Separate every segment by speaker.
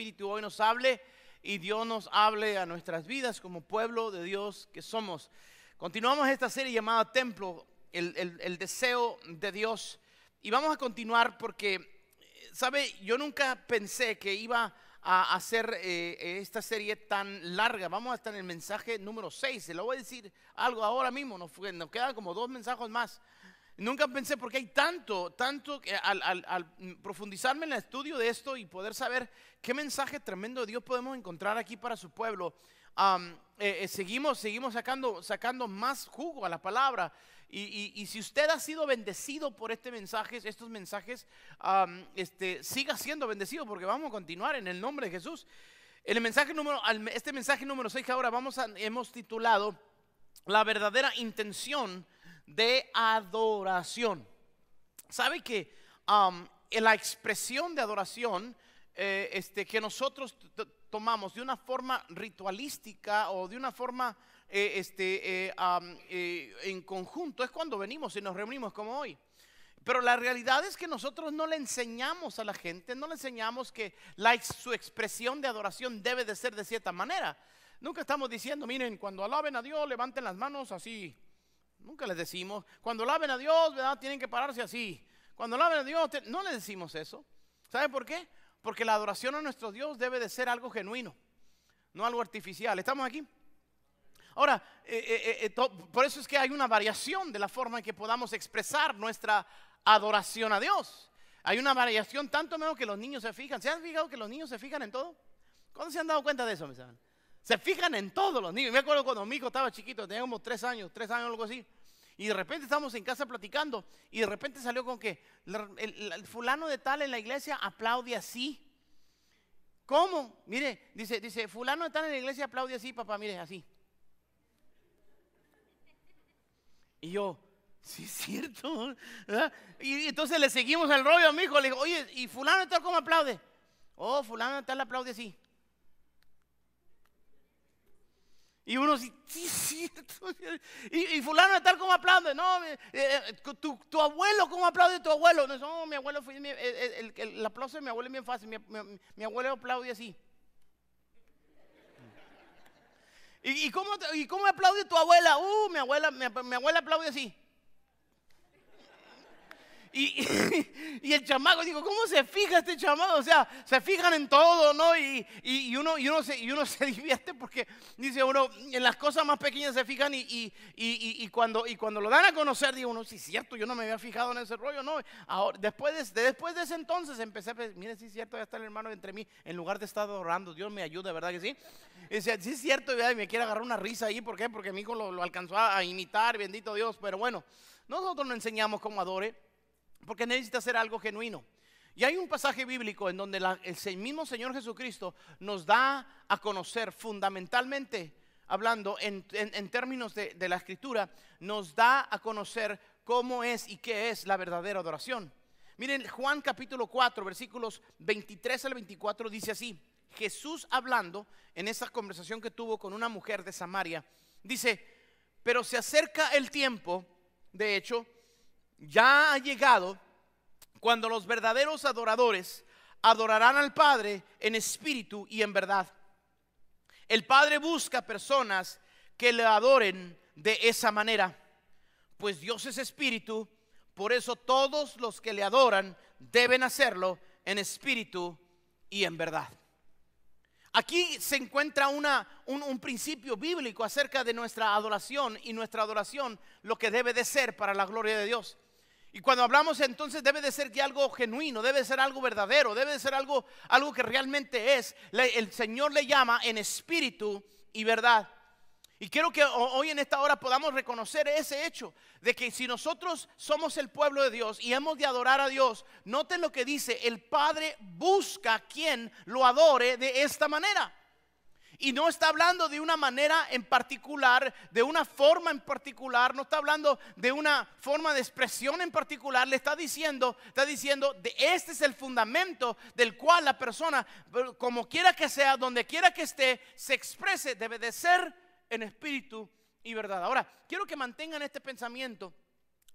Speaker 1: Espíritu hoy nos hable y Dios nos hable a nuestras vidas como pueblo de Dios que somos. Continuamos esta serie llamada Templo, el, deseo de Dios. Y vamos a continuar porque, ¿sabe? Yo nunca pensé que iba a hacer eh, esta serie tan larga. Vamos hasta en el mensaje número 6. Se lo voy a decir algo ahora mismo. Nos, nos quedan como dos mensajes más. Nunca pensé porque hay tanto, tanto al, profundizarme en el estudio de esto y poder saber qué mensaje tremendo Dios podemos encontrar aquí para su pueblo. eh, eh, seguimos, seguimos sacando, sacando más jugo a la palabra. Y, si usted ha sido bendecido por este mensaje, estos mensajes, este, siga siendo bendecido porque vamos a continuar en el nombre de Jesús. Este mensaje número 6 que ahora hemos titulado la verdadera intención de adoración. ¿Sabe que en la expresión de adoración eh, este, que nosotros tomamos de una forma ritualística o de una forma eh, este, eh, en conjunto es cuando venimos y nos reunimos como hoy? Pero la realidad es que nosotros no le enseñamos a la gente, no le enseñamos que su expresión de adoración debe de ser de cierta manera. Nunca estamos diciendo, miren, cuando alaben a Dios, levanten las manos así. Nunca les decimos, cuando alaben a Dios, ¿verdad? Tienen que pararse así. Cuando alaben a Dios, no les decimos eso. ¿Sabe por qué? Porque la adoración a nuestro Dios debe de ser algo genuino, no algo artificial. ¿Estamos aquí? Ahora, eh, eh, eh, por eso es que hay una variación de la forma en que podamos expresar nuestra adoración a Dios. Hay una variación tanto menos que los niños se fijan. ¿Se han fijado que los niños se fijan en todo? ¿Cuándo se han dado cuenta de eso? mis hermanos? Se fijan en todos los niños. Me acuerdo cuando mi hijo estaba chiquito, tenía como tres años, tres años o algo así. Y de repente estamos en casa platicando y de repente salió con que el, fulano de tal en la iglesia aplaude así. ¿Cómo? Mire, dice, dice, fulano de tal en la iglesia aplaude así, papá, mire, así. Y yo, sí es cierto. Y entonces le seguimos el rollo a mi hijo. Le digo, oye, ¿y fulano de tal cómo aplaude? Oh, fulano de tal aplaude así. Y uno sí, sí cierto. Y, fulano de tal cómo aplaude. No, eh, eh, tu, tu abuelo, ¿cómo aplaude tu abuelo? No, no, mi abuelo fue, el, aplauso de mi abuelo es bien fácil. Mi, abuelo aplaude así. ¿Y, cómo, y cómo aplaude tu abuela? Uh, mi abuela, mi abuela aplaude así. Y, y el chamaco, digo, ¿cómo se fija este chamaco? O sea, se fijan en todo, ¿no? Y, uno, se, divierte porque dice uno, en las cosas más pequeñas se fijan y, cuando, lo dan a conocer, digo uno, sí, cierto, yo no me había fijado en ese rollo, ¿no? Después, de, después de ese entonces empecé a pensar, mire, sí es cierto, ya está el hermano entre mí, en lugar de estar orando, Dios me ayuda, ¿verdad que sí? Decía, sí cierto, y me quiere agarrar una risa ahí, ¿por qué? Porque mi hijo lo, lo alcanzó a imitar, bendito Dios, pero bueno, nosotros no enseñamos cómo adore porque necesita ser algo genuino. Y hay un pasaje bíblico en donde el mismo Señor Jesucristo nos da a conocer fundamentalmente, hablando en términos de, de la escritura, nos da a conocer cómo es y qué es la verdadera adoración. Miren, Juan capítulo 4, versículos 23 al 24 dice así, Jesús hablando en esa conversación que tuvo con una mujer de Samaria, dice, pero se acerca el tiempo, de hecho, ya ha llegado cuando los verdaderos adoradores adorarán al Padre en espíritu y en verdad. El Padre busca personas que le adoren de esa manera, pues Dios es espíritu, por eso todos los que le adoran deben hacerlo en espíritu y en verdad. Aquí se encuentra una, un, un principio bíblico acerca de nuestra adoración y nuestra adoración, lo que debe de ser para la gloria de Dios. Y cuando hablamos entonces debe de ser que algo genuino, debe de ser algo verdadero, debe de ser algo, algo que realmente es. El Señor le llama en espíritu y verdad. Y quiero que ho- hoy en esta hora podamos reconocer ese hecho de que si nosotros somos el pueblo de Dios y hemos de adorar a Dios, noten lo que dice, el Padre busca quien lo adore de esta manera. Y no está hablando de una manera en particular, de una forma en particular, no está hablando de una forma de expresión en particular, le está diciendo, está diciendo, de este es el fundamento del cual la persona, como quiera que sea, donde quiera que esté, se exprese, debe de ser en espíritu y verdad. Ahora, quiero que mantengan este pensamiento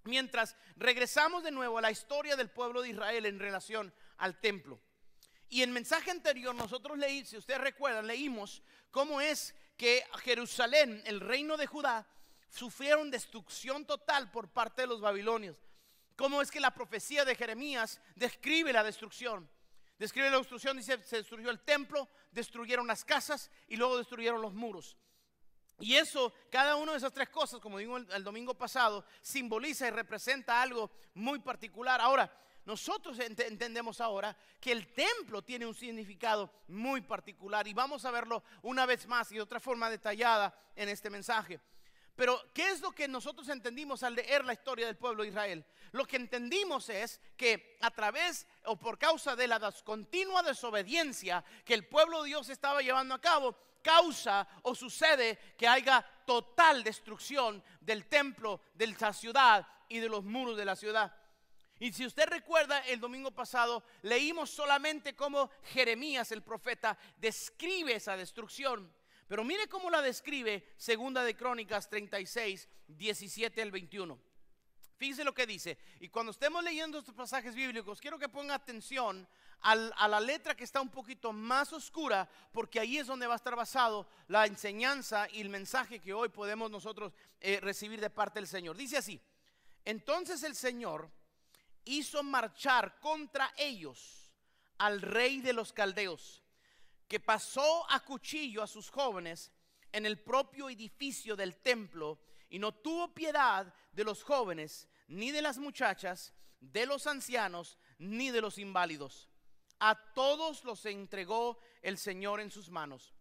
Speaker 1: mientras regresamos de nuevo a la historia del pueblo de Israel en relación al templo. Y en mensaje anterior nosotros leí, si ustedes recuerdan, leímos cómo es que Jerusalén, el reino de Judá, sufrieron destrucción total por parte de los babilonios. Cómo es que la profecía de Jeremías describe la destrucción. Describe la destrucción, dice, se destruyó el templo, destruyeron las casas y luego destruyeron los muros. Y eso, cada una de esas tres cosas, como digo el, el, domingo pasado, simboliza y representa algo muy particular. Ahora, nosotros ent entendemos ahora que el templo tiene un significado muy particular y vamos a verlo una vez más y de otra forma detallada en este mensaje. Pero, ¿qué es lo que nosotros entendimos al leer la historia del pueblo de Israel? Lo que entendimos es que a través o por causa de la continua desobediencia que el pueblo de Dios estaba llevando a cabo, causa o sucede que haya total destrucción del templo, de la ciudad y de los muros de la ciudad. Y si usted recuerda, el domingo pasado leímos solamente cómo Jeremías, el profeta, describe esa destrucción. Pero mire cómo la describe Segunda de Crónicas 36, 17 al 21. Fíjese lo que dice. Y cuando estemos leyendo estos pasajes bíblicos, quiero que ponga atención a la letra que está un poquito más oscura, porque ahí es donde va a estar basado la enseñanza y el mensaje que hoy podemos nosotros eh, recibir de parte del Señor. Dice así, entonces el Señor hizo marchar contra ellos al rey de los caldeos que pasó a cuchillo a sus jóvenes en el propio edificio del templo y no tuvo piedad de los jóvenes, ni de las muchachas, de los ancianos, ni de los inválidos. A todos los entregó el Señor en sus manos.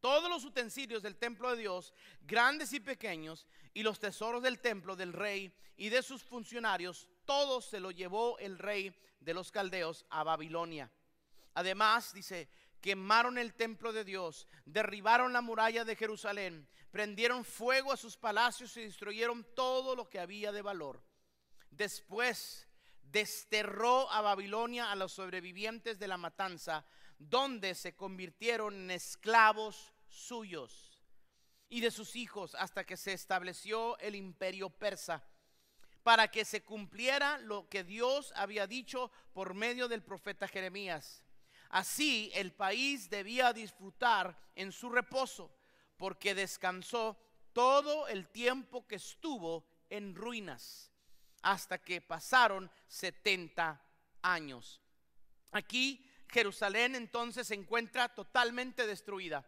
Speaker 1: Todos los utensilios del templo de Dios, grandes y pequeños, y los tesoros del templo del rey y de sus funcionarios, todos se lo llevó el rey de los caldeos a Babilonia. Además, dice, quemaron el templo de Dios, derribaron la muralla de Jerusalén, prendieron fuego a sus palacios y destruyeron todo lo que había de valor. Después desterró a Babilonia a los sobrevivientes de la matanza, donde se convirtieron en esclavos suyos y de sus hijos hasta que se estableció el imperio persa, para que se cumpliera lo que Dios había dicho por medio del profeta Jeremías Así el país debía disfrutar en su reposo, porque descansó todo el tiempo que estuvo en ruinas, hasta que pasaron 70 años. Aquí Jerusalén entonces se encuentra totalmente destruida.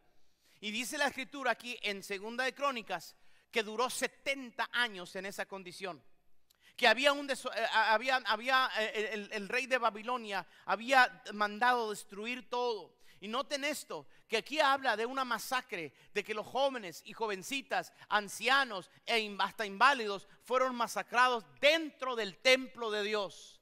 Speaker 1: Y dice la escritura aquí en Segunda de Crónicas que duró 70 años en esa condición que había un eh, había, había eh, el, el, rey de Babilonia había mandado destruir todo. Y noten esto, que aquí habla de una masacre, de que los jóvenes y jovencitas, ancianos e hasta inválidos fueron masacrados dentro del templo de Dios.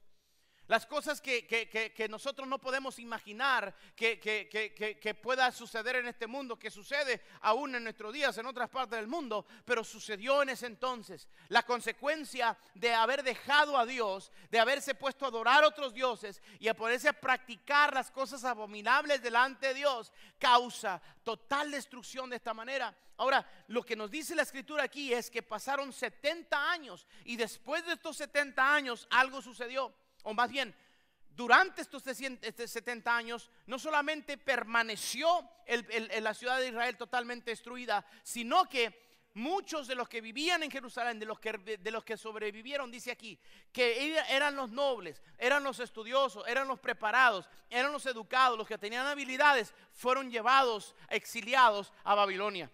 Speaker 1: Las cosas que, nosotros no podemos imaginar que, pueda suceder en este mundo, que sucede aún en nuestros días en otras partes del mundo, pero sucedió en ese entonces. La consecuencia de haber dejado a Dios, de haberse puesto a adorar a otros dioses y a ponerse a practicar las cosas abominables delante de Dios, causa total destrucción de esta manera. Ahora, lo que nos dice la escritura aquí es que pasaron 70 años y después de estos 70 años algo sucedió o más bien, durante estos 70 este años, no solamente permaneció la ciudad de Israel totalmente destruida, sino que muchos de los que vivían en Jerusalén, de los que, de los que sobrevivieron, dice aquí, que eran los nobles, eran los estudiosos, eran los preparados, eran los educados, los que tenían habilidades, fueron llevados, exiliados a Babilonia.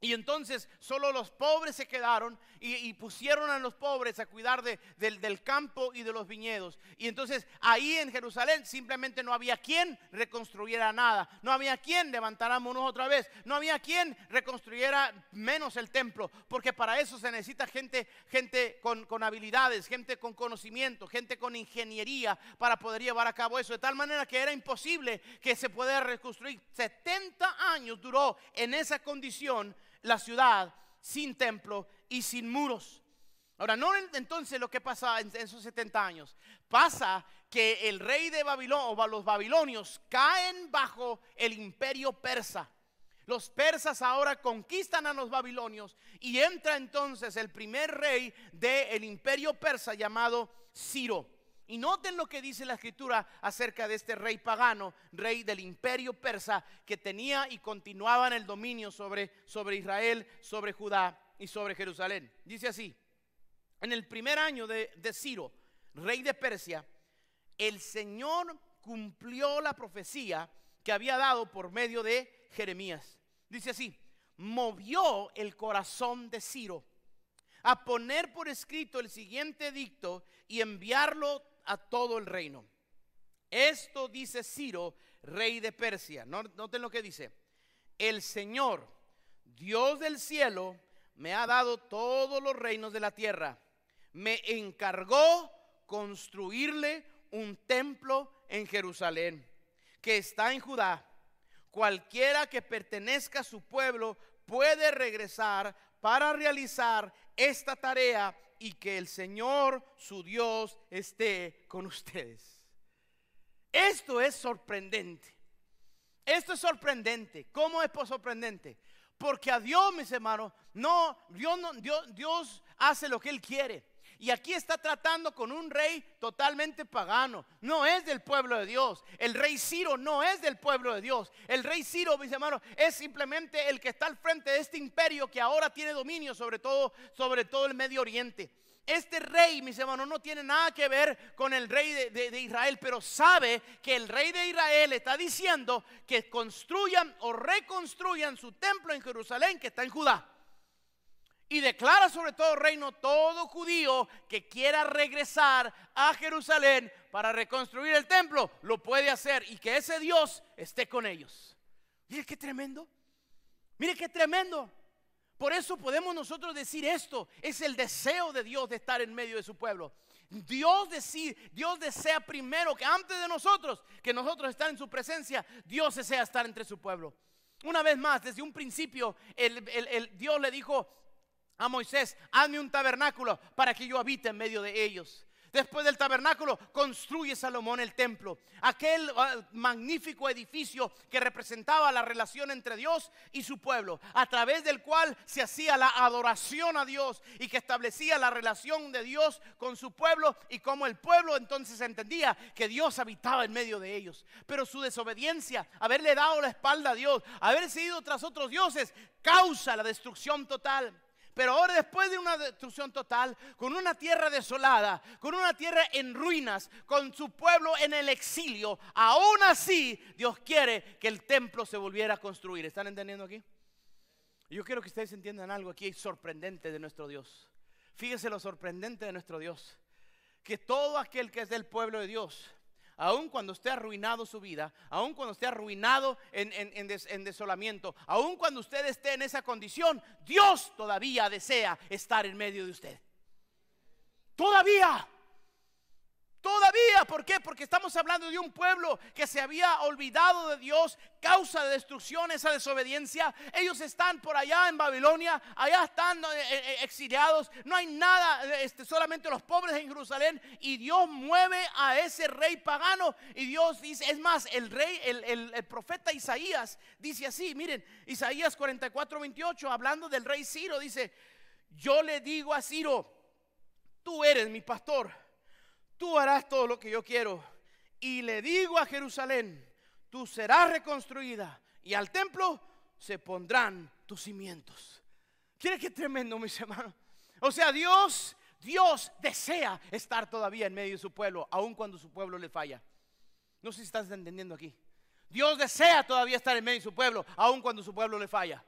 Speaker 1: Y entonces solo los pobres se quedaron y, pusieron a los pobres a cuidar del, campo y de los viñedos. Y entonces ahí en Jerusalén simplemente no había quien reconstruyera nada. No había quien levantara muros otra vez. No había quien reconstruyera menos el templo. Porque para eso se necesita gente, gente con, con habilidades, gente con conocimiento, gente con ingeniería para poder llevar a cabo eso. De tal manera que era imposible que se pudiera reconstruir. 70 años duró en esa condición la ciudad sin templo y sin muros. Ahora, no entonces lo que pasa en esos 70 años. Pasa que el rey de Babilonia o los babilonios caen bajo el imperio persa. Los persas ahora conquistan a los babilonios y entra entonces el primer rey del imperio persa llamado Ciro. Y noten lo que dice la escritura acerca de este rey pagano, rey del imperio persa, que tenía y continuaba en el dominio sobre, sobre Israel, sobre Judá y sobre Jerusalén. Dice así, en el primer año de, de Ciro, rey de Persia, el Señor cumplió la profecía que había dado por medio de Jeremías. Dice así, movió el corazón de Ciro a poner por escrito el siguiente dicto y enviarlo a todo el reino. Esto dice Ciro, rey de Persia. Noten lo que dice. El Señor, Dios del cielo, me ha dado todos los reinos de la tierra. Me encargó construirle un templo en Jerusalén, que está en Judá. Cualquiera que pertenezca a su pueblo puede regresar para realizar esta tarea y que el Señor, su Dios, esté con ustedes. Esto es sorprendente. Esto es sorprendente. ¿Cómo es sorprendente? Porque a Dios, mis hermanos, no, Dios, no, Dios, Dios hace lo que Él quiere. Y aquí está tratando con un rey totalmente pagano. No es del pueblo de Dios. El rey Ciro no es del pueblo de Dios. El rey Ciro, mis hermanos, es simplemente el que está al frente de este imperio que ahora tiene dominio sobre todo, sobre todo el Medio Oriente. Este rey, mis hermanos, no tiene nada que ver con el rey de, de, Israel, pero sabe que el rey de Israel está diciendo que construyan o reconstruyan su templo en Jerusalén que está en Judá. Y declara sobre todo reino todo judío que quiera regresar a Jerusalén para reconstruir el templo, lo puede hacer y que ese Dios esté con ellos. Mire qué tremendo. Mire qué tremendo. Por eso podemos nosotros decir esto. Es el deseo de Dios de estar en medio de su pueblo. Dios, Dios desea primero que antes de nosotros, que nosotros estar en su presencia, Dios desea estar entre su pueblo. Una vez más, desde un principio, el Dios le dijo a Moisés, hazme un tabernáculo para que yo habite en medio de ellos. Después del tabernáculo construye Salomón el templo, aquel ah, magnífico edificio que representaba la relación entre Dios y su pueblo, a través del cual se hacía la adoración a Dios y que establecía la relación de Dios con su pueblo y como el pueblo entonces entendía que Dios habitaba en medio de ellos. Pero su desobediencia, haberle dado la espalda a Dios, haber seguido tras otros dioses, causa la destrucción total. Pero ahora después de una destrucción total, con una tierra desolada, con una tierra en ruinas, con su pueblo en el exilio, aún así Dios quiere que el templo se volviera a construir. ¿Están entendiendo aquí? Yo quiero que ustedes entiendan algo aquí sorprendente de nuestro Dios. Fíjese lo sorprendente de nuestro Dios. Que todo aquel que es del pueblo de Dios aun cuando ha arruinado su vida, aun cuando esté arruinado en, desolamiento, aun cuando usted esté en esa condición, Dios todavía desea estar en medio de usted. Todavía. Todavía, ¿por qué? Porque estamos hablando de un pueblo que se había olvidado de Dios, causa de destrucción, esa desobediencia. Ellos están por allá en Babilonia, allá están eh, eh, eh, exiliados, no hay nada, este, solamente los pobres en Jerusalén. Y Dios mueve a ese rey pagano. Y Dios dice, es más, el rey, el, el profeta Isaías dice así, miren, Isaías 44, 28, hablando del rey Ciro, dice, yo le digo a Ciro, tú eres mi pastor tú harás todo lo que yo quiero. Y le digo a Jerusalén, tú serás reconstruida y al templo se pondrán tus cimientos. ¿Quiere que tremendo, mis hermanos? O sea, Dios, Dios desea estar todavía en medio de su pueblo, aun cuando su pueblo le falla. No sé si estás entendiendo aquí. Dios desea todavía estar en medio de su pueblo, aun cuando su pueblo le falla.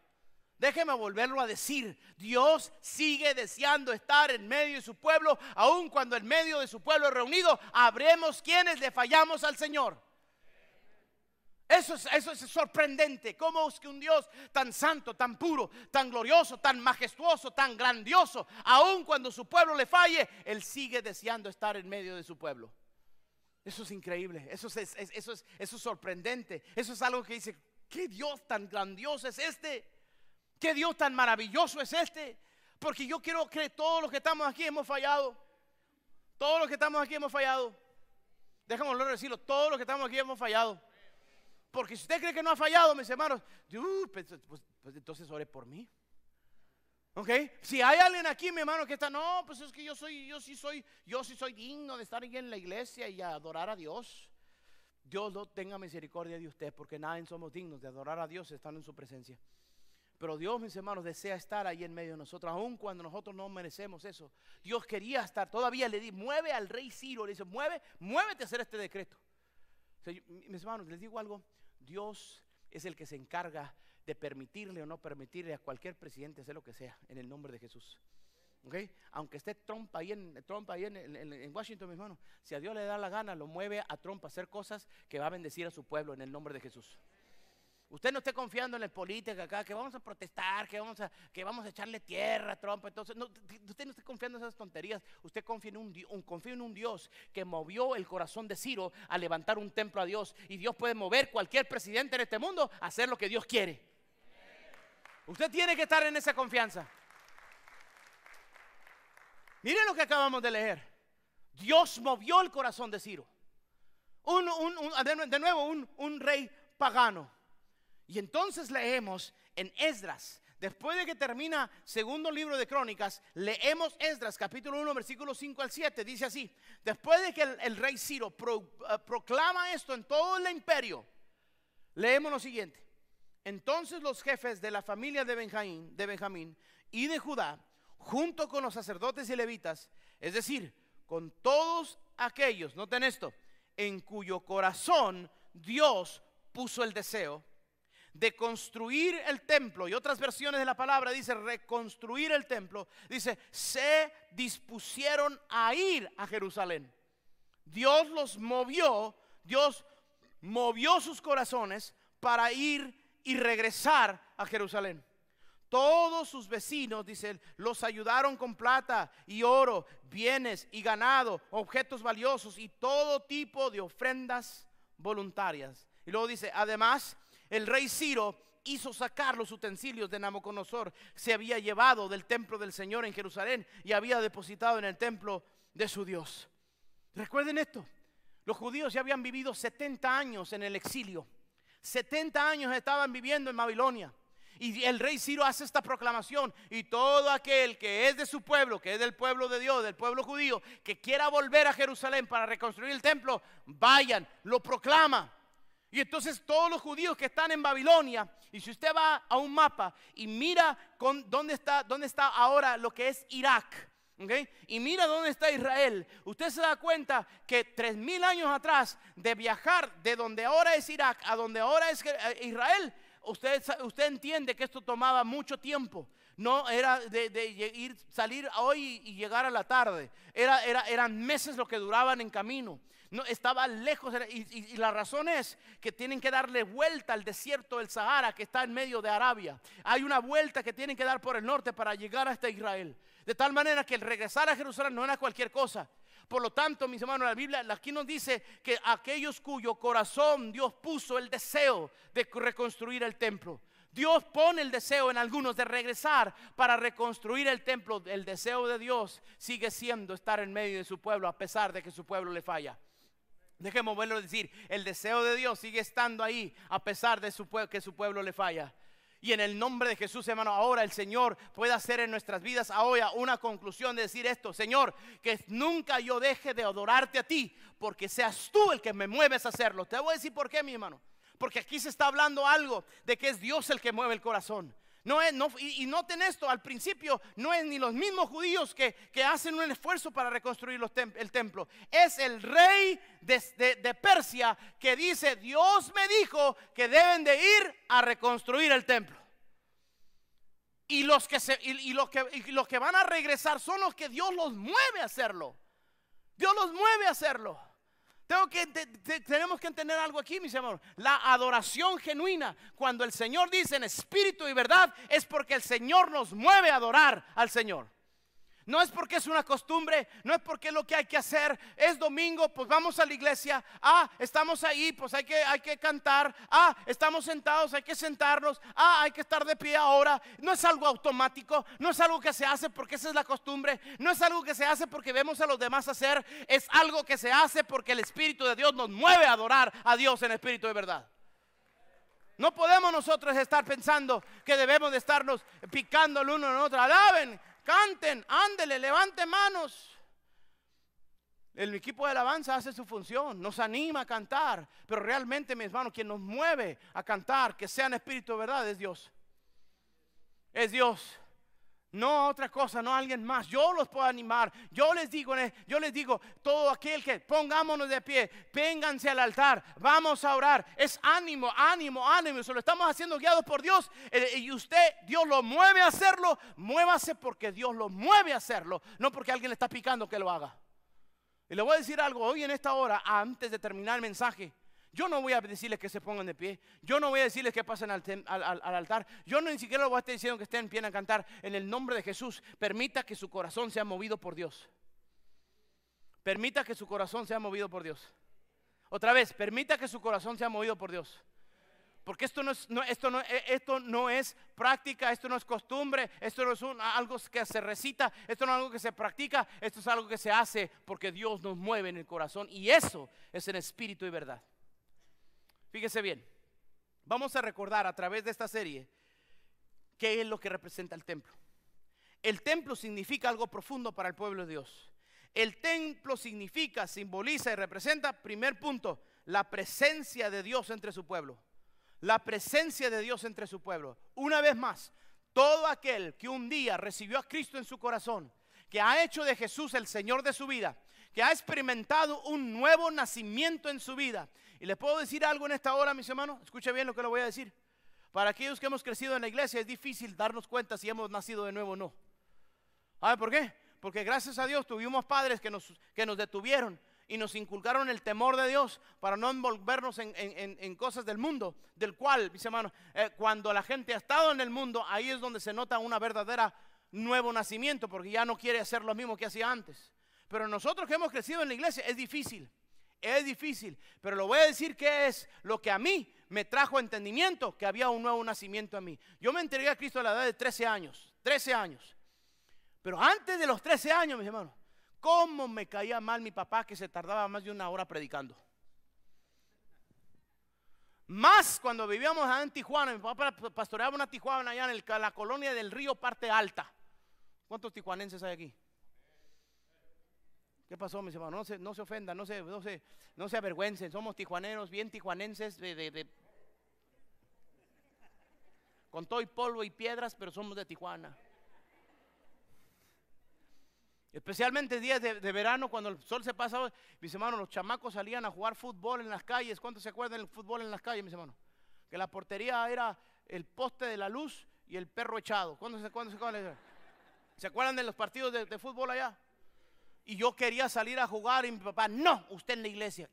Speaker 1: Déjeme volverlo a decir. Dios sigue deseando estar en medio de su pueblo, aun cuando en medio de su pueblo reunido habremos quienes le fallamos al Señor. Eso es, sorprendente. ¿Cómo es que un Dios tan santo, tan puro, tan glorioso, tan majestuoso, tan grandioso, aun cuando su pueblo le falle, Él sigue deseando estar en medio de su pueblo? Eso es increíble, eso es, eso es, eso es sorprendente. Eso es algo que dice, ¿qué Dios tan grandioso es este? ¿Qué Dios tan maravilloso es este? Porque yo quiero que todos los que estamos aquí hemos fallado. Todos los que estamos aquí hemos fallado. Déjame decirlo, todos los que estamos aquí hemos fallado. Porque si usted cree que no ha fallado, mis hermanos, uh, pues, pues, pues, entonces ore por mí. ¿Ok? Si hay alguien aquí, mi hermano, que está, no, pues es que yo soy, yo sí soy, yo sí soy digno de estar aquí en la iglesia y adorar a Dios. Dios no tenga misericordia de usted, porque nadie somos dignos de adorar a Dios estando en su presencia. Pero Dios, mis hermanos, desea estar ahí en medio de nosotros, aun cuando nosotros no merecemos eso. Dios quería estar, todavía le di, mueve al rey Ciro, le dice, mueve, muévete a hacer este decreto. mis hermanos, les digo algo, Dios es el que se encarga de permitirle o no permitirle a cualquier presidente hacer lo que sea en el nombre de Jesús. ¿Okay? Aunque esté Trump ahí, en, Trump ahí en, Washington, mi hermano, si a Dios le da la gana, lo mueve a Trump a hacer cosas que va a bendecir a su pueblo en el nombre de Jesús. Usted no esté confiando en el político acá, que vamos a protestar, que vamos a, que vamos a echarle tierra a Trump. Entonces, usted no esté confiando en esas tonterías. Usted confía en un, un, en un Dios que movió el corazón de Ciro a levantar un templo a Dios. Y Dios puede mover cualquier presidente en este mundo a hacer lo que Dios quiere. Usted tiene que estar en esa confianza. Miren lo que acabamos de leer. Dios movió el corazón de Ciro. de nuevo, un rey pagano. Y entonces leemos en Esdras, después de que termina segundo libro de crónicas, leemos Esdras capítulo 1 versículo 5 al 7, dice así, después de que el, rey Ciro eh, proclama esto en todo el imperio, leemos lo siguiente, entonces los jefes de la familia de Benjamín, de Benjamín y de Judá, junto con los sacerdotes y levitas, es decir, con todos aquellos, noten esto, en cuyo corazón Dios puso el deseo, de construir el templo, y otras versiones de la palabra dice reconstruir el templo, dice, se dispusieron a ir a Jerusalén. Dios los movió, Dios movió sus corazones para ir y regresar a Jerusalén. Todos sus vecinos, dice, los ayudaron con plata y oro, bienes y ganado, objetos valiosos y todo tipo de ofrendas voluntarias. Y luego dice, además, el rey Ciro hizo sacar los utensilios de Nabucodonosor. Se había llevado del templo del Señor en Jerusalén y había depositado en el templo de su Dios. Recuerden esto, los judíos ya habían vivido 70 años en el exilio. 70 años estaban viviendo en Babilonia. Y el rey Ciro hace esta proclamación y todo aquel que es de su pueblo, que es del pueblo de Dios, del pueblo judío, que quiera volver a Jerusalén para reconstruir el templo, vayan, lo proclama. Y entonces todos los judíos que están en Babilonia, y si usted va a un mapa y mira con dónde está, dónde está ahora lo que es Irak, y mira dónde está Israel, usted se da cuenta que tres mil años atrás de viajar de donde ahora es Irak a donde ahora es eh, Israel, usted, usted entiende que esto tomaba mucho tiempo. No era de, ir, salir hoy y llegar a la tarde. Era, era, eran meses lo que duraban en camino no, estaba lejos. Y, la razón es que tienen que darle vuelta al desierto del Sahara que está en medio de Arabia. Hay una vuelta que tienen que dar por el norte para llegar hasta Israel. De tal manera que el regresar a Jerusalén no era cualquier cosa. Por lo tanto, mis hermanos, la Biblia aquí nos dice que aquellos cuyo corazón Dios puso el deseo de reconstruir el templo. Dios pone el deseo en algunos de regresar para reconstruir el templo. El deseo de Dios sigue siendo estar en medio de su pueblo a pesar de que su pueblo le falla. Déjeme volverlo a decir, el deseo de Dios sigue estando ahí a pesar de su que su pueblo le falla. Y en el nombre de Jesús, hermano, ahora el Señor puede hacer en nuestras vidas ahora una conclusión de decir esto, Señor, que nunca yo deje de adorarte a ti, porque seas tú el que me mueves a hacerlo. Te voy a decir por qué, mi hermano. Porque aquí se está hablando algo de que es Dios el que mueve el corazón. No es, no, y, noten esto, al principio no es ni los mismos judíos que, hacen un esfuerzo para reconstruir el templo. Es el rey de, Persia que dice, Dios me dijo que deben de ir a reconstruir el templo. Y los que, se, y, los que, y los que van a regresar son los que Dios los mueve a hacerlo. Dios los mueve a hacerlo que, tenemos que entender algo aquí, mis hermanos. La adoración genuina, cuando el Señor dice en espíritu y verdad, es porque el Señor nos mueve a adorar al Señor. No es porque es una costumbre, no es porque es lo que hay que hacer. Es domingo, pues vamos a la iglesia. Ah, estamos ahí, pues hay que, hay que cantar. Ah, estamos sentados, hay que sentarnos. Ah, hay que estar de pie ahora. No es algo automático, no es algo que se hace porque esa es la costumbre. No es algo que se hace porque vemos a los demás hacer. Es algo que se hace porque el Espíritu de Dios nos mueve a adorar a Dios en espíritu de verdad. No podemos nosotros estar pensando que debemos de estarnos picando el uno en el otro. Alaben, canten, ándele, levanten manos. El equipo de alabanza hace su función, nos anima a cantar, pero realmente, mis hermanos, quien nos mueve a cantar, que sea en espíritu de verdad, es Dios. Es Dios. No otra cosa, no alguien más. Yo los puedo animar. Yo les digo, yo les digo, todo aquel que pongámonos de pie, vénganse al altar, vamos a orar. Es ánimo, ánimo, ánimo. Se lo estamos haciendo guiados por Dios. Eh, y usted, Dios lo mueve a hacerlo. Muévase porque Dios lo mueve a hacerlo, no porque alguien le está picando que lo haga. Y le voy a decir algo hoy en esta hora, antes de terminar el mensaje. Yo no voy a decirles que se pongan de pie. Yo no voy a decirles que pasen al, altar. Yo no ni siquiera les voy a estar diciendo que estén en pie a cantar. En el nombre de Jesús, permita que su corazón sea movido por Dios. Permita que su corazón sea movido por Dios. Otra vez, permita que su corazón sea movido por Dios. Porque esto no, es, esto, no, e, esto no es práctica, esto no es costumbre, esto no es algo que se recita, esto no es algo que se practica, esto es algo que se hace porque Dios nos mueve en el corazón y eso es en espíritu y verdad. Fíjese bien, vamos a recordar a través de esta serie qué es lo que representa el templo. El templo significa algo profundo para el pueblo de Dios. El templo significa, simboliza y representa, primer punto, la presencia de Dios entre su pueblo. La presencia de Dios entre su pueblo. Una vez más, todo aquel que un día recibió a Cristo en su corazón, que ha hecho de Jesús el Señor de su vida, que ha experimentado un nuevo nacimiento en su vida, y les puedo decir algo en esta hora, mis hermanos. Escuche bien lo que le voy a decir. Para aquellos que hemos crecido en la iglesia es difícil darnos cuenta si hemos nacido de nuevo o no. ¿Sabe por qué? Porque gracias a Dios tuvimos padres que nos, que nos detuvieron y nos inculcaron el temor de Dios para no envolvernos en, cosas del mundo, del cual, mis hermanos, eh, cuando la gente ha estado en el mundo, ahí es donde se nota una verdadera nuevo nacimiento, porque ya no quiere hacer lo mismo que hacía antes. Pero nosotros que hemos crecido en la iglesia es difícil. Es difícil, pero lo voy a decir que es lo que a mí me trajo entendimiento, que había un nuevo nacimiento a mí. Yo me entregué a Cristo a la edad de 13 años, 13 años. Pero antes de los 13 años, mis hermanos, ¿cómo me caía mal mi papá que se tardaba más de una hora predicando? Más cuando vivíamos en Tijuana, mi papá pastoreaba una Tijuana allá en la colonia del río Parte Alta. ¿Cuántos tijuanenses hay aquí? ¿Qué pasó, mis hermanos? No se, no se ofendan, no se, no, se, no se avergüencen. Somos tijuaneros, bien tijuanenses, de, con todo y polvo y piedras, pero somos de Tijuana. Especialmente días de, verano, cuando el sol se pasaba, mis hermanos, los chamacos salían a jugar fútbol en las calles. ¿Cuántos se acuerdan del fútbol en las calles, mis hermanos? Que la portería era el poste de la luz y el perro echado. ¿Cuántos se, acuerdan? ¿Se acuerdan de los partidos de fútbol allá? Y yo quería salir a jugar y mi papá, no, usted en la iglesia.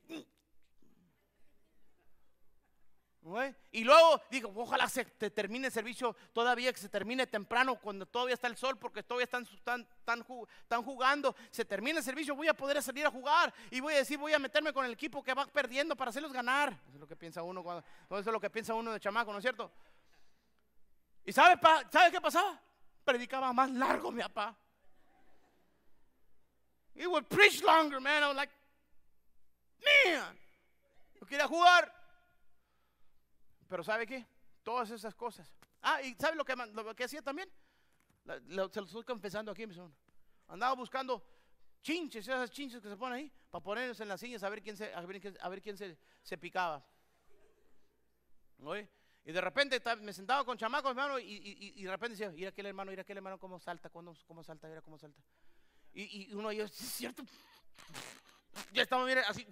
Speaker 1: Y luego digo, ojalá se termine el servicio todavía, que se termine temprano, cuando todavía está el sol, porque todavía están, están, jugando. Se termina el servicio, voy a poder salir a jugar y voy a decir, voy a meterme con el equipo que va perdiendo para hacerlos ganar. Eso es lo que piensa uno, cuando, eso es lo que piensa uno de chamaco, ¿no es cierto? ¿Y sabe, sabe qué pasaba? Predicaba más largo mi papá. He would preach longer, man. I was like, man. Yo quería jugar. Pero ¿sabe qué? Todas esas cosas. Ah, y ¿sabe lo que, lo que hacía también? se lo estoy confesando aquí, mis Andaba buscando chinches, esas chinches que se ponen ahí, para ponerlos en las sillas a ver quién se, a ver, quién se, se picaba. Y de repente me sentaba con chamacos, hermano, y, y, y, de repente decía, mira aquel hermano, mira aquel hermano cómo salta, cómo, cómo salta, mira cómo salta. Y, uno yo, es cierto. Ya estamos, mire, así.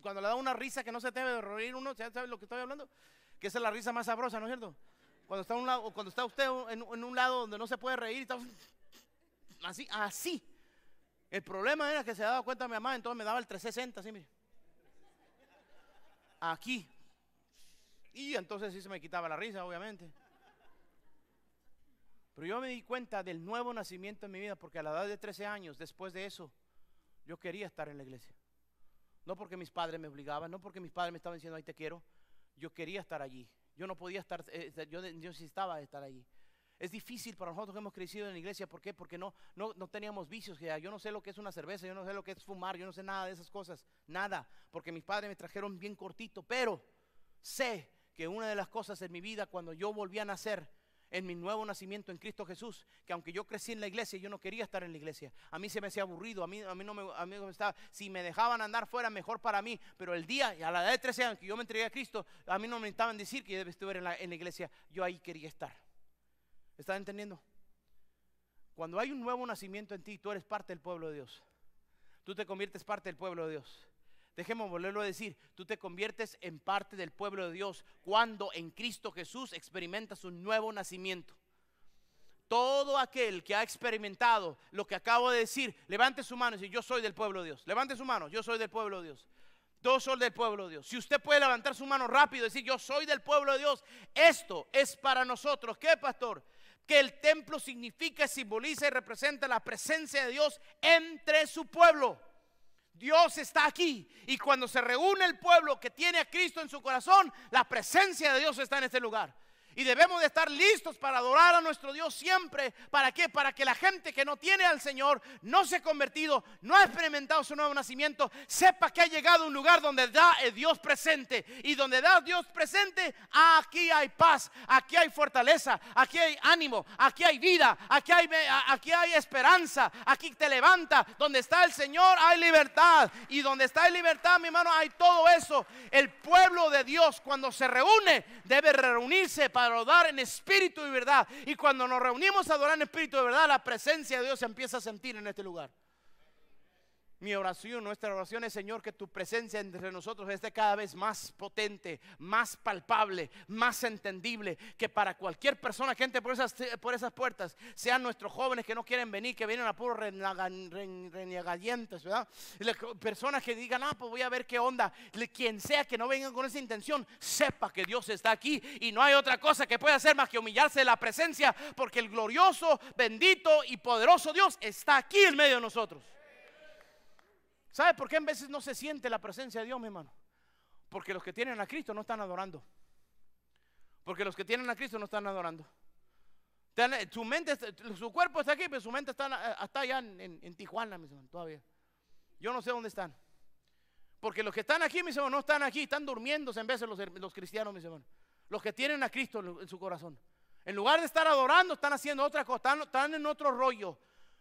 Speaker 1: Cuando le da una risa que no se debe de reír uno, ¿ya sabe lo que estoy hablando? Que esa es la risa más sabrosa, ¿no es cierto? Cuando está, un lado, cuando está usted en, un lado donde no se puede reír, está así, así. El problema era que se daba cuenta mi mamá, entonces me daba el 360, así, mire. Aquí. Y entonces sí se me quitaba la risa, obviamente. Pero yo me di cuenta del nuevo nacimiento en mi vida porque a la edad de 13 años, después de eso, yo quería estar en la iglesia. No porque mis padres me obligaban, no porque mis padres me estaban diciendo, ay te quiero. Yo quería estar allí. Yo no podía estar, eh, yo, necesitaba estar allí. Es difícil para nosotros que hemos crecido en la iglesia. ¿Por qué? Porque no, no, no teníamos vicios. Yo no sé lo que es una cerveza, yo no sé lo que es fumar, yo no sé nada de esas cosas. Nada. Porque mis padres me trajeron bien cortito. Pero sé que una de las cosas en mi vida cuando yo volví a nacer, en mi nuevo nacimiento en Cristo Jesús, que aunque yo crecí en la iglesia, yo no quería estar en la iglesia. A mí se me hacía aburrido, a mí, a mí no me, a mí estaba, si me dejaban andar fuera, mejor para mí. Pero el día, a la edad de 13 años que yo me entregué a Cristo, a mí no me necesitaban decir que yo debía estar en la, en la iglesia, yo ahí quería estar. ¿Están entendiendo? Cuando hay un nuevo nacimiento en ti, tú eres parte del pueblo de Dios. Tú te conviertes parte del pueblo de Dios. Dejemos volverlo a decir, tú te conviertes en parte del pueblo de Dios cuando en Cristo Jesús experimentas un nuevo nacimiento. Todo aquel que ha experimentado lo que acabo de decir, levante su mano y dice, yo soy del pueblo de Dios. Levante su mano, yo soy del pueblo de Dios. Todos son del pueblo de Dios. Si usted puede levantar su mano rápido y decir, yo soy del pueblo de Dios, esto es para nosotros. ¿Qué, pastor? Que el templo significa, simboliza y representa la presencia de Dios entre su pueblo. Dios está aquí. Y cuando se reúne el pueblo que tiene a Cristo en su corazón, la presencia de Dios está en este lugar. Y debemos de estar listos para adorar a nuestro Dios siempre. ¿Para qué? Para que la gente que no tiene al Señor, no se ha convertido, no ha experimentado su nuevo nacimiento, sepa que ha llegado a un lugar donde da el Dios presente. Y donde da Dios presente, aquí hay paz, aquí hay fortaleza, aquí hay ánimo, aquí hay vida, aquí hay, aquí hay esperanza, aquí te levanta. Donde está el Señor hay libertad. Y donde está hay libertad, mi hermano, hay todo eso. El pueblo de Dios cuando se reúne debe reunirse para adorar en espíritu y verdad. Y cuando nos reunimos a adorar en espíritu y verdad, la presencia de Dios se empieza a sentir en este lugar. Mi oración, nuestra oración es, Señor, que tu presencia entre nosotros esté cada vez más potente, más palpable, más entendible, que para cualquier persona que entre por esas, por esas puertas, sean nuestros jóvenes que no quieren venir, que vienen a puro renegadientes, ¿verdad? Personas que digan, ah, pues voy a ver qué onda. Quien sea que no vengan con esa intención, sepa que Dios está aquí y no hay otra cosa que pueda hacer más que humillarse de la presencia, porque el glorioso, bendito y poderoso Dios está aquí en medio de nosotros. ¿Sabe por qué en veces no se siente la presencia de Dios, mi hermano? Porque los que tienen a Cristo no están adorando. Porque los que tienen a Cristo no están adorando. Su mente, su cuerpo está aquí, pero su mente está, hasta allá en, Tijuana, mis hermanos, todavía. Yo no sé dónde están. Porque los que están aquí, mis hermanos, no están aquí, están durmiéndose en los, los cristianos, mis hermanos. Los que tienen a Cristo en su corazón. En lugar de estar adorando, están haciendo otra cosa, están en otro rollo.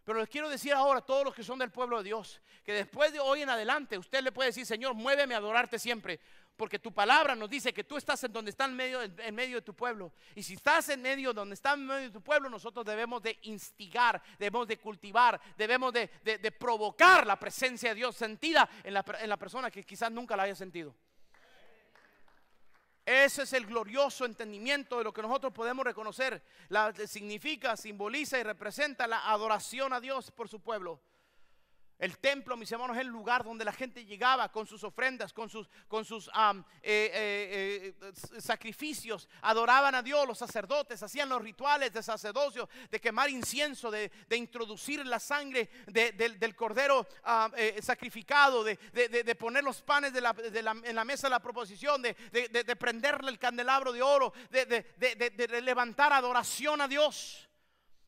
Speaker 1: Pero les quiero decir ahora a todos los que son del pueblo de Dios, que después de hoy en adelante usted le puede decir, Señor, muéveme a adorarte siempre, porque tu palabra nos dice que tú estás en donde está en medio, en medio de tu pueblo. Y si estás en medio donde está en medio de tu pueblo, nosotros debemos de instigar, debemos de cultivar, debemos de, provocar la presencia de Dios sentida en la, en la persona que quizás nunca la haya sentido. Ese es el glorioso entendimiento de lo que nosotros podemos reconocer. La, significa, simboliza y representa la adoración a Dios por su pueblo. El templo, mis hermanos, es el lugar donde la gente llegaba con sus ofrendas, con sus, con sus eh, sacrificios, adoraban a Dios, los sacerdotes hacían los rituales de sacerdocio, de quemar incienso, de, introducir la sangre del cordero sacrificado, de, poner los panes en la mesa de la proposición, de, prenderle el candelabro de oro, de levantar adoración a Dios.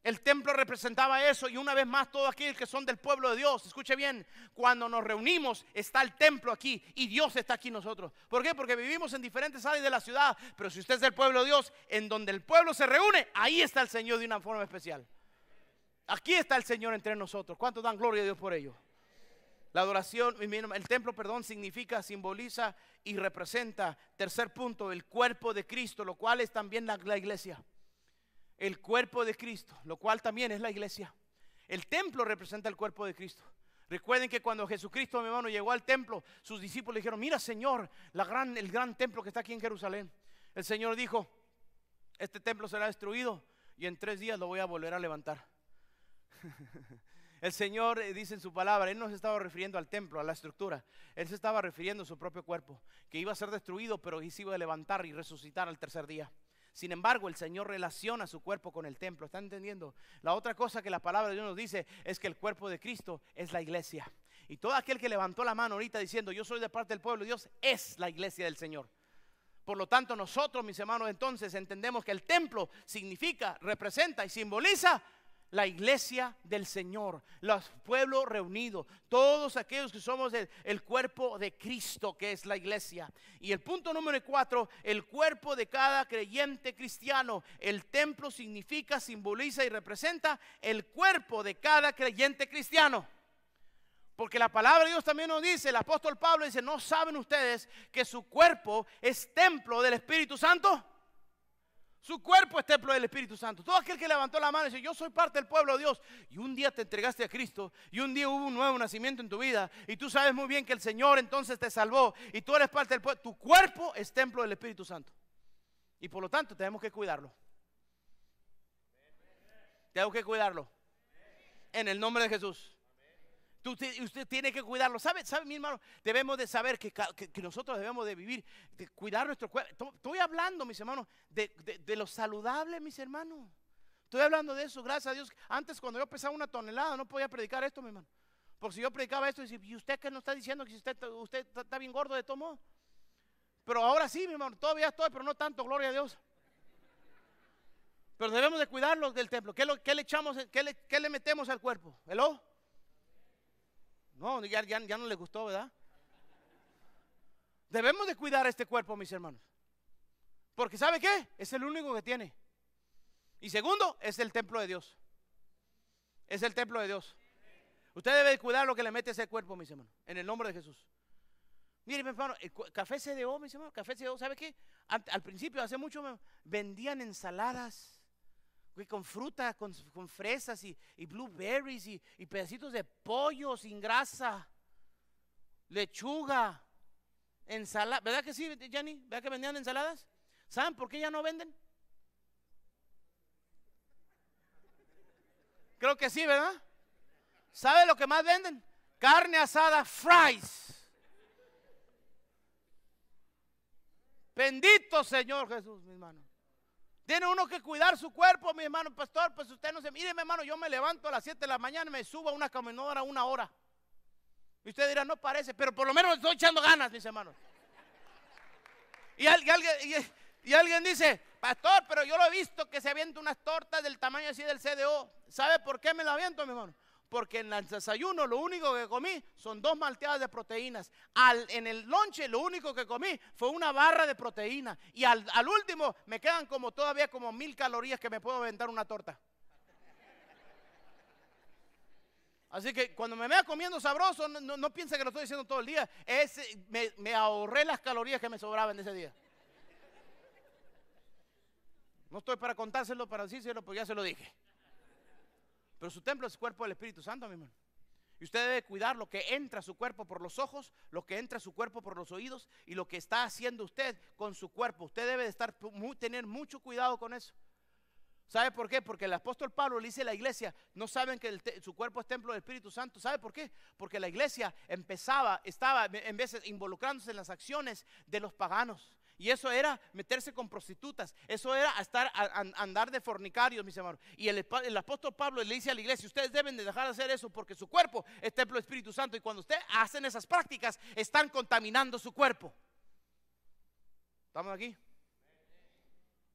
Speaker 1: El templo representaba eso y una vez más todos aquellos que son del pueblo de Dios, escuche bien, cuando nos reunimos está el templo aquí y Dios está aquí nosotros. ¿Por qué? Porque vivimos en diferentes áreas de la ciudad, pero si usted es del pueblo de Dios, en donde el pueblo se reúne, ahí está el Señor de una forma especial. Aquí está el Señor entre nosotros. ¿Cuántos dan gloria a Dios por ello? La adoración, el templo, perdón, significa, simboliza y representa, tercer punto, el cuerpo de Cristo, lo cual es también la, la iglesia el cuerpo de Cristo, lo cual también es la iglesia. El templo representa el cuerpo de Cristo. Recuerden que cuando Jesucristo, mi hermano, llegó al templo, sus discípulos le dijeron, mira Señor, el gran templo que está aquí en Jerusalén. El Señor dijo, este templo será destruido y en tres días lo voy a volver a levantar. El Señor eh, dice en su palabra, Él no se estaba refiriendo al templo, a la estructura, Él se estaba refiriendo a su propio cuerpo, que iba a ser destruido, pero se iba a levantar y resucitar al tercer día. Sin embargo, el Señor relaciona su cuerpo con el templo. ¿Están entendiendo? La otra cosa que la palabra de Dios nos dice es que el cuerpo de Cristo es la iglesia. Y todo aquel que levantó la mano ahorita diciendo, yo soy de parte del pueblo de Dios, es la iglesia del Señor. Por lo tanto, nosotros, mis hermanos, entonces entendemos que el templo significa, representa y simboliza la iglesia del Señor, los pueblos reunidos, todos aquellos que somos el, cuerpo de Cristo, que es la iglesia. Y el punto número cuatro, el cuerpo de cada creyente cristiano. El templo significa, simboliza y representa el cuerpo de cada creyente cristiano. Porque la palabra de Dios también nos dice, el apóstol Pablo dice, ¿no saben ustedes que su cuerpo es templo del Espíritu Santo? Su cuerpo es templo del Espíritu Santo. Todo aquel que levantó la mano y dice, yo soy parte del pueblo de Dios. Y un día te entregaste a Cristo y un día hubo un nuevo nacimiento en tu vida. Y tú sabes muy bien que el Señor entonces te salvó y tú eres parte del pueblo. Tu cuerpo es templo del Espíritu Santo. Y por lo tanto tenemos que cuidarlo. Tenemos que cuidarlo. En el nombre de Jesús usted tiene que cuidarlo. ¿Sabe, sabe mi hermano? Debemos de saber que, nosotros debemos de vivir, de cuidar nuestro cuerpo. Estoy hablando, mis hermanos, de, lo saludable, mis hermanos. Estoy hablando de eso, gracias a Dios. Antes cuando yo pesaba una tonelada no podía predicar esto, mi hermano. Porque si yo predicaba esto, y usted que no está diciendo que usted, usted está bien gordo de tomo. Pero ahora sí, mi hermano, todavía estoy, pero no tanto, gloria a Dios. Pero debemos de cuidarlo del templo. ¿Qué, le echamos, qué le, qué le metemos al cuerpo? ¿El ojo? No, ya, ya, no le gustó, ¿verdad? Debemos de cuidar este cuerpo, mis hermanos. Porque ¿sabe qué? Es el único que tiene. Y segundo, es el templo de Dios. Es el templo de Dios. Usted debe cuidar lo que le mete a ese cuerpo, mis hermanos. En el nombre de Jesús. Mire, mi hermano, el café CDO, mis hermanos, café CDO, ¿sabe qué? Al, principio, hace mucho, vendían ensaladas con fruta, con, fresas y, blueberries y, pedacitos de pollo sin grasa, lechuga, ensalada. ¿Verdad que sí, Jenny? ¿Verdad que vendían ensaladas? ¿Saben por qué ya no venden? Creo que sí, ¿verdad? ¿Sabe lo que más venden? Carne asada, fries. Bendito Señor Jesús, mi hermano. Tiene uno que cuidar su cuerpo, mi hermano pastor. Pues usted no se. Mire, mi hermano, yo me levanto a las 7 de la mañana y me subo a una caminadora una hora. Y usted dirá, no parece, pero por lo menos estoy echando ganas, mis hermanos. Y, alguien, dice, pastor, pero yo lo he visto que se avienta unas tortas del tamaño así del CDO. ¿Sabe por qué me lo aviento, mi hermano? Porque en el desayuno lo único que comí son dos malteadas de proteínas. En el lonche lo único que comí fue una barra de proteína. Y al, último me quedan como todavía como mil calorías que me puedo aventar una torta. Así que cuando me vea comiendo sabroso, no, no, que lo estoy diciendo todo el día. Me ahorré las calorías que me sobraban ese día. No estoy para contárselo, para decírselo, porque ya se lo dije. Pero su templo es el cuerpo del Espíritu Santo, mi hermano. Y usted debe cuidar lo que entra a su cuerpo por los ojos, lo que entra a su cuerpo por los oídos y lo que está haciendo usted con su cuerpo. Usted debe de estar, tener mucho cuidado con eso. ¿Sabe por qué? Porque el apóstol Pablo le dice a la iglesia, no saben que su cuerpo es templo del Espíritu Santo. ¿Sabe por qué? Porque la iglesia empezaba, estaba en veces involucrándose en las acciones de los paganos. Y eso era meterse con prostitutas. Eso era estar andar de fornicarios, mis hermanos. Y el, apóstol Pablo le dice a la iglesia, ustedes deben de dejar de hacer eso porque su cuerpo es templo del Espíritu Santo. Y cuando ustedes hacen esas prácticas, están contaminando su cuerpo. ¿Estamos aquí?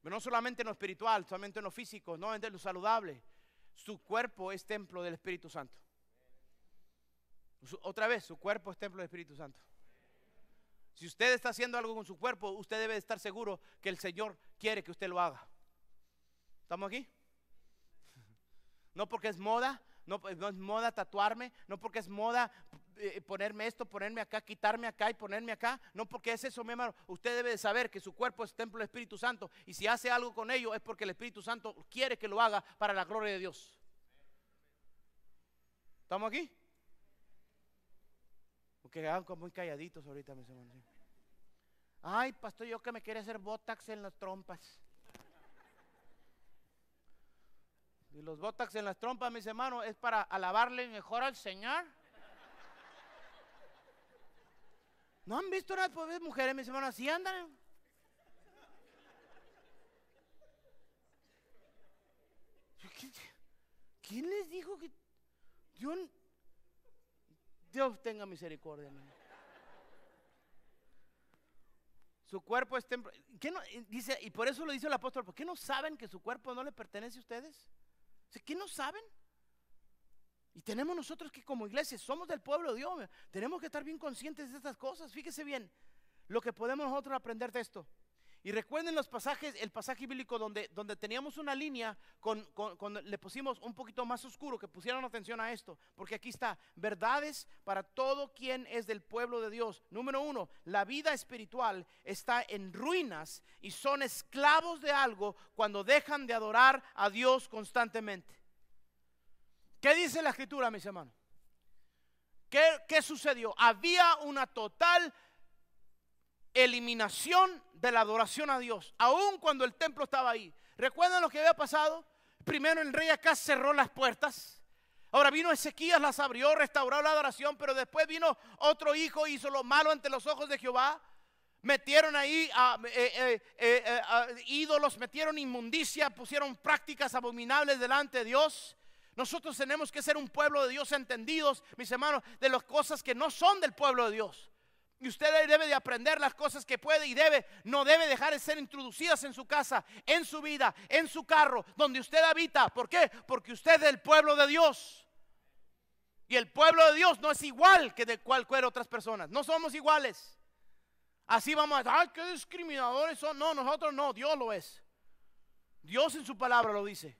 Speaker 1: Pero no solamente en lo espiritual, solamente en lo físico, no en lo saludable. Su cuerpo es templo del Espíritu Santo. Otra vez, su cuerpo es templo del Espíritu Santo. Si usted está haciendo algo con su cuerpo, usted debe estar seguro que el Señor quiere que usted lo haga. ¿Estamos aquí? No porque es moda, no, es moda tatuarme, no porque es moda eh, ponerme esto, ponerme acá, quitarme acá y ponerme acá, no porque es eso, mi hermano. Usted debe de saber que su cuerpo es templo del Espíritu Santo y si hace algo con ello es porque el Espíritu Santo quiere que lo haga para la gloria de Dios. ¿Estamos aquí? Porque quedaron muy calladitos ahorita, mis hermanos. Ay, pastor, yo que me quiere hacer botax en las trompas. Y los botax en las trompas, mis hermanos, es para alabarle mejor al Señor. ¿No han visto las pobres mujeres, mis hermanos? Así andan. ¿Quién les dijo que Dios Dios tenga misericordia. Su cuerpo es. Dice, y por eso lo dice el apóstol, ¿por qué no saben que su cuerpo no le pertenece a ustedes? ¿Qué no saben? Y tenemos nosotros que como iglesia somos del pueblo de Dios. Tenemos que estar bien conscientes de estas cosas. Fíjese bien lo que podemos nosotros aprender de esto. Y recuerden los pasajes, el pasaje bíblico donde, donde teníamos una línea con, le pusimos un poquito más oscuro, que pusieron atención a esto, porque aquí está, verdades para todo quien es del pueblo de Dios. Número uno, la vida espiritual está en ruinas y son esclavos de algo cuando dejan de adorar a Dios constantemente. ¿Qué dice la escritura, mis hermanos? ¿Qué, qué sucedió? Había una total eliminación de la adoración a Dios, aun cuando el templo estaba ahí. ¿Recuerdan lo que había pasado? Primero el rey acá cerró las puertas. Ahora vino Ezequías, las abrió, restauró la adoración, pero después vino otro hijo, hizo lo malo ante los ojos de Jehová. Metieron ahí a, eh, eh, eh, ídolos, metieron inmundicia, pusieron prácticas abominables delante de Dios. Nosotros tenemos que ser un pueblo de Dios entendidos, mis hermanos, de las cosas que no son del pueblo de Dios. Y usted debe de aprender las cosas que puede y debe, no debe dejar de ser introducidas en su casa, en su vida, en su carro, donde usted habita. ¿Por qué? Porque usted es el pueblo de Dios. Y el pueblo de Dios no es igual que de cualquier otras personas. No somos iguales. Así vamos a ay, qué discriminadores son. No, nosotros no, Dios lo es. Dios en su palabra lo dice.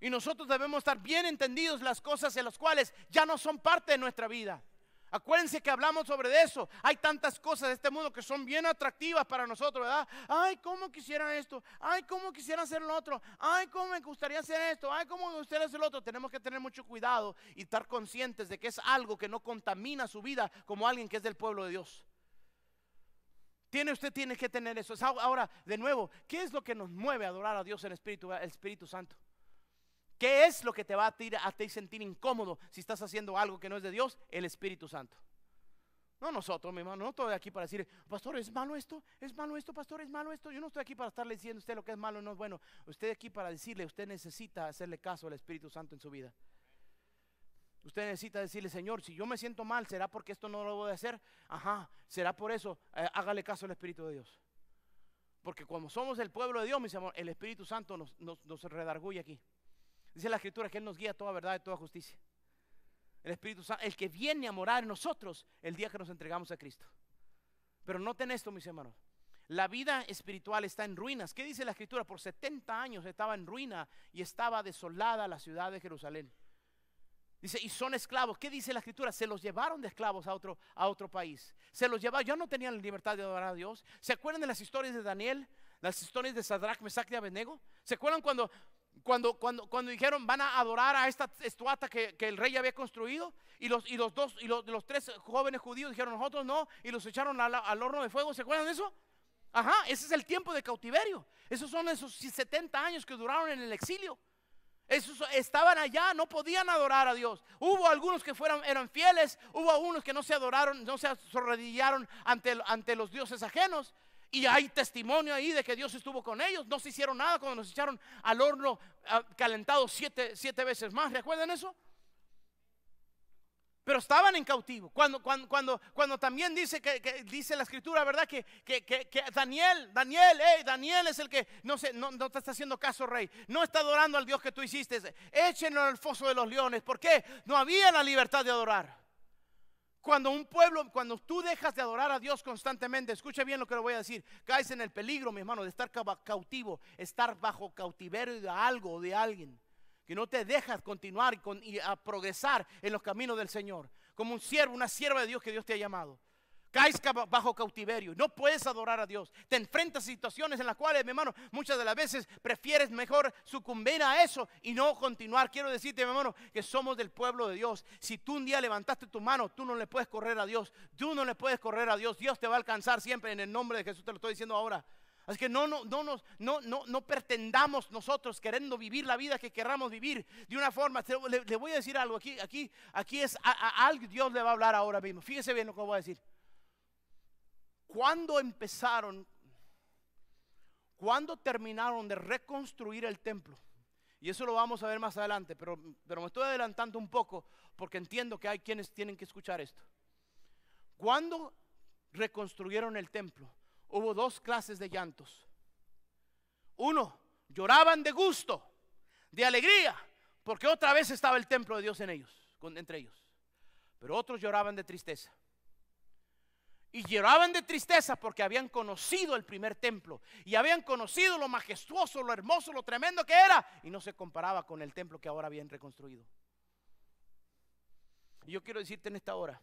Speaker 1: Y nosotros debemos estar bien entendidos las cosas en las cuales ya no son parte de nuestra vida. Acuérdense que hablamos sobre eso. Hay tantas cosas de este mundo que son bien atractivas para nosotros, ¿verdad? Ay, cómo quisiera esto. Ay, cómo quisiera hacer lo otro. Ay, cómo me gustaría hacer esto. Ay, cómo me gustaría hacer lo otro. Tenemos que tener mucho cuidado y estar conscientes de que es algo que no contamina su vida como alguien que es del pueblo de Dios. Tiene usted tiene que tener eso. Ahora, de nuevo, ¿qué es lo que nos mueve a adorar a Dios en Espíritu, el Espíritu Santo? ¿Qué es lo que te va a hacer sentir incómodo si estás haciendo algo que no es de Dios? El Espíritu Santo. No nosotros, mi hermano, no estoy aquí para decir, pastor, ¿es malo esto? ¿Es malo esto, pastor? ¿Es malo esto? Yo no estoy aquí para estarle diciendo a usted lo que es malo y no es bueno. Usted aquí para decirle, usted necesita hacerle caso al Espíritu Santo en su vida. Usted necesita decirle, Señor, si yo me siento mal, ¿será porque esto no lo voy a hacer? Ajá, será por eso, eh, hágale caso al Espíritu de Dios. Porque como somos el pueblo de Dios, mis amores, el Espíritu Santo nos, nos, nos redarguye aquí. Dice la escritura que Él nos guía a toda verdad y toda justicia. El Espíritu Santo, el que viene a morar en nosotros el día que nos entregamos a Cristo. Pero noten esto, mis hermanos. La vida espiritual está en ruinas. ¿Qué dice la escritura? Por 70 años estaba en ruina y estaba desolada la ciudad de Jerusalén. Dice, y son esclavos. ¿Qué dice la escritura? Se los llevaron de esclavos a otro, a otro país. Se los llevaron, ya no tenían libertad de adorar a Dios. ¿Se acuerdan de las historias de Daniel? Las historias de Sadrach, Mesach y Abednego. ¿Se acuerdan cuando cuando, cuando, cuando dijeron van a adorar a esta estatua que, el rey había construido y los, y los dos y los, los, tres jóvenes judíos dijeron nosotros no y los echaron al, al, horno de fuego, ¿se acuerdan de eso? Ajá, ese es el tiempo de cautiverio. Esos son esos 70 años que duraron en el exilio. Esos estaban allá, no podían adorar a Dios. Hubo algunos que fueron, eran fieles, hubo algunos que no se adoraron, no se arrodillaron ante, ante los dioses ajenos. Y hay testimonio ahí de que Dios estuvo con ellos. No se hicieron nada cuando nos echaron al horno ah, calentado siete, veces más. ¿Recuerdan eso? Pero estaban en cautivo. Cuando, cuando, cuando, cuando también dice que, dice la escritura, ¿verdad? Que, que, Daniel, Daniel, hey, Daniel es el que no, se, no, no, te está haciendo caso, rey. No está adorando al Dios que tú hiciste. Échenlo al foso de los leones. ¿Por qué? No había la libertad de adorar. Cuando un pueblo, cuando tú dejas de adorar a Dios constantemente, escucha bien lo que le voy a decir, caes en el peligro, mi hermano, de estar cautivo, estar bajo cautiverio de algo o de alguien, que no te dejas continuar y, y a progresar en los caminos del Señor, como un siervo, una sierva de Dios que Dios te ha llamado caes bajo cautiverio, no puedes adorar a Dios, te enfrentas a situaciones en las cuales, mi hermano, muchas de las veces prefieres mejor sucumbir a eso y no continuar. Quiero decirte, mi hermano, que somos del pueblo de Dios. Si tú un día levantaste tu mano, tú no le puedes correr a Dios, tú no le puedes correr a Dios, Dios te va a alcanzar siempre en el nombre de Jesús, te lo estoy diciendo ahora. Así que no, no, no, no, no, pretendamos nosotros queriendo vivir la vida que querramos vivir de una forma. Le, voy a decir algo aquí, aquí, aquí es a, algo Dios le va a hablar ahora mismo. Fíjese bien lo que voy a decir. ¿Cuándo empezaron? ¿Cuándo terminaron de reconstruir el templo? Y eso lo vamos a ver más adelante, pero, pero me estoy adelantando un poco porque entiendo que hay quienes tienen que escuchar esto. ¿Cuándo reconstruyeron el templo? Hubo dos clases de llantos. Uno, lloraban de gusto, de alegría, Porque otra vez estaba el templo de Dios en ellos, entre ellos. Pero otros lloraban de tristeza. Y lloraban de tristeza porque habían conocido el primer templo y habían conocido lo majestuoso, lo hermoso, lo tremendo que era y no se comparaba con el templo que ahora habían reconstruido. Y yo quiero decirte en esta hora,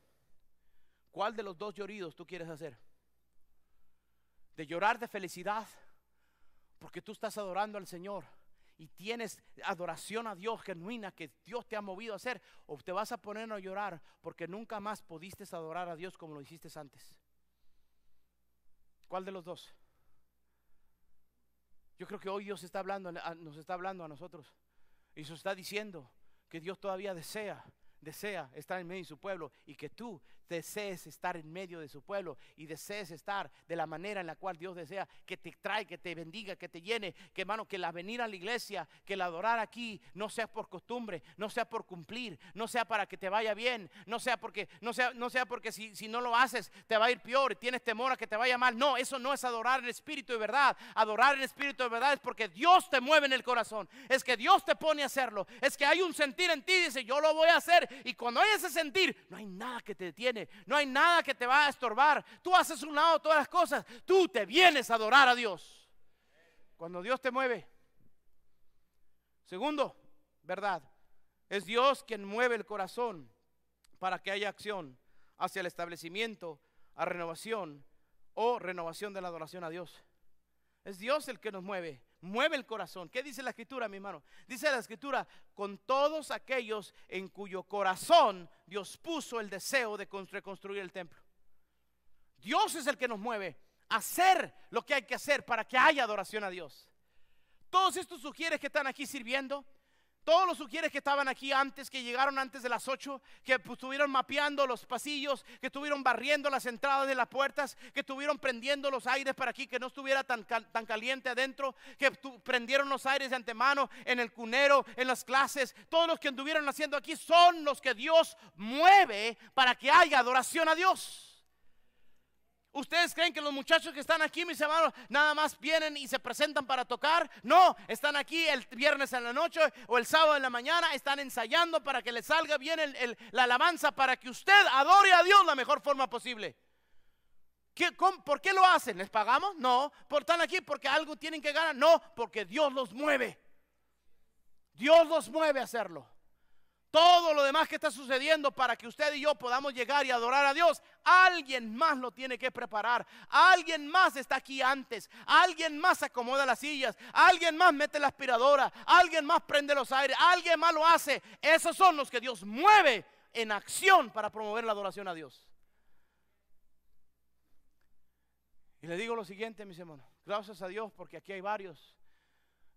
Speaker 1: ¿cuál de los dos lloridos tú quieres hacer? ¿De llorar de felicidad porque tú estás adorando al Señor? y tienes adoración a Dios genuina que Dios te ha movido a hacer, o te vas a poner a llorar porque nunca más pudiste adorar a Dios como lo hiciste antes. ¿Cuál de los dos? Yo creo que hoy Dios está hablando, nos está hablando a nosotros y nos está diciendo que Dios todavía desea desea estar en medio de su pueblo y que tú desees estar en medio de su pueblo y desees estar de la manera en la cual Dios desea que te trae, que te bendiga, que te llene, que hermano, que la venir a la iglesia, que el adorar aquí no sea por costumbre, no sea por cumplir, no sea para que te vaya bien, no sea porque, no sea, no sea porque si, si no lo haces te va a ir peor y tienes temor a que te vaya mal. No, eso no es adorar en espíritu de verdad. Adorar en espíritu de verdad es porque Dios te mueve en el corazón, es que Dios te pone a hacerlo, es que hay un sentir en ti, dice, yo lo voy a hacer y cuando hay ese sentir, no hay nada que te detiene, no hay nada que te va a estorbar. Tú haces un lado todas las cosas, tú te vienes a adorar a Dios. Cuando Dios te mueve. Segundo, verdad, es Dios quien mueve el corazón para que haya acción hacia el establecimiento, a renovación o renovación de la adoración a Dios. Es Dios el que nos mueve mueve el corazón. ¿Qué dice la escritura, mi hermano? Dice la escritura, con todos aquellos en cuyo corazón Dios puso el deseo de reconstruir el templo. Dios es el que nos mueve a hacer lo que hay que hacer para que haya adoración a Dios. Todos estos sugieres que están aquí sirviendo, todos los sugieres que estaban aquí antes, que llegaron antes de las 8, que pues, estuvieron mapeando los pasillos, que estuvieron barriendo las entradas de las puertas, que estuvieron prendiendo los aires para aquí, que no estuviera tan, tan caliente adentro, que prendieron los aires de antemano en el cunero, en las clases. Todos los que estuvieron haciendo aquí son los que Dios mueve para que haya adoración a Dios. ¿Ustedes creen que los muchachos que están aquí, mis hermanos, nada más vienen y se presentan para tocar? No, están aquí el viernes en la noche o el sábado en la mañana, están ensayando para que les salga bien la alabanza, para que usted adore a Dios la mejor forma posible. ¿Por qué lo hacen? ¿Les pagamos? No. ¿Por están aquí porque algo tienen que ganar? No, porque Dios los mueve. Dios los mueve a hacerlo todo lo demás que está sucediendo para que usted y yo podamos llegar y adorar a Dios, alguien más lo tiene que preparar. Alguien más está aquí antes. Alguien más acomoda las sillas. Alguien más mete la aspiradora. Alguien más prende los aires. Alguien más lo hace. Esos son los que Dios mueve en acción para promover la adoración a Dios. Y le digo lo siguiente, mis hermanos. Gracias a Dios porque aquí hay varios.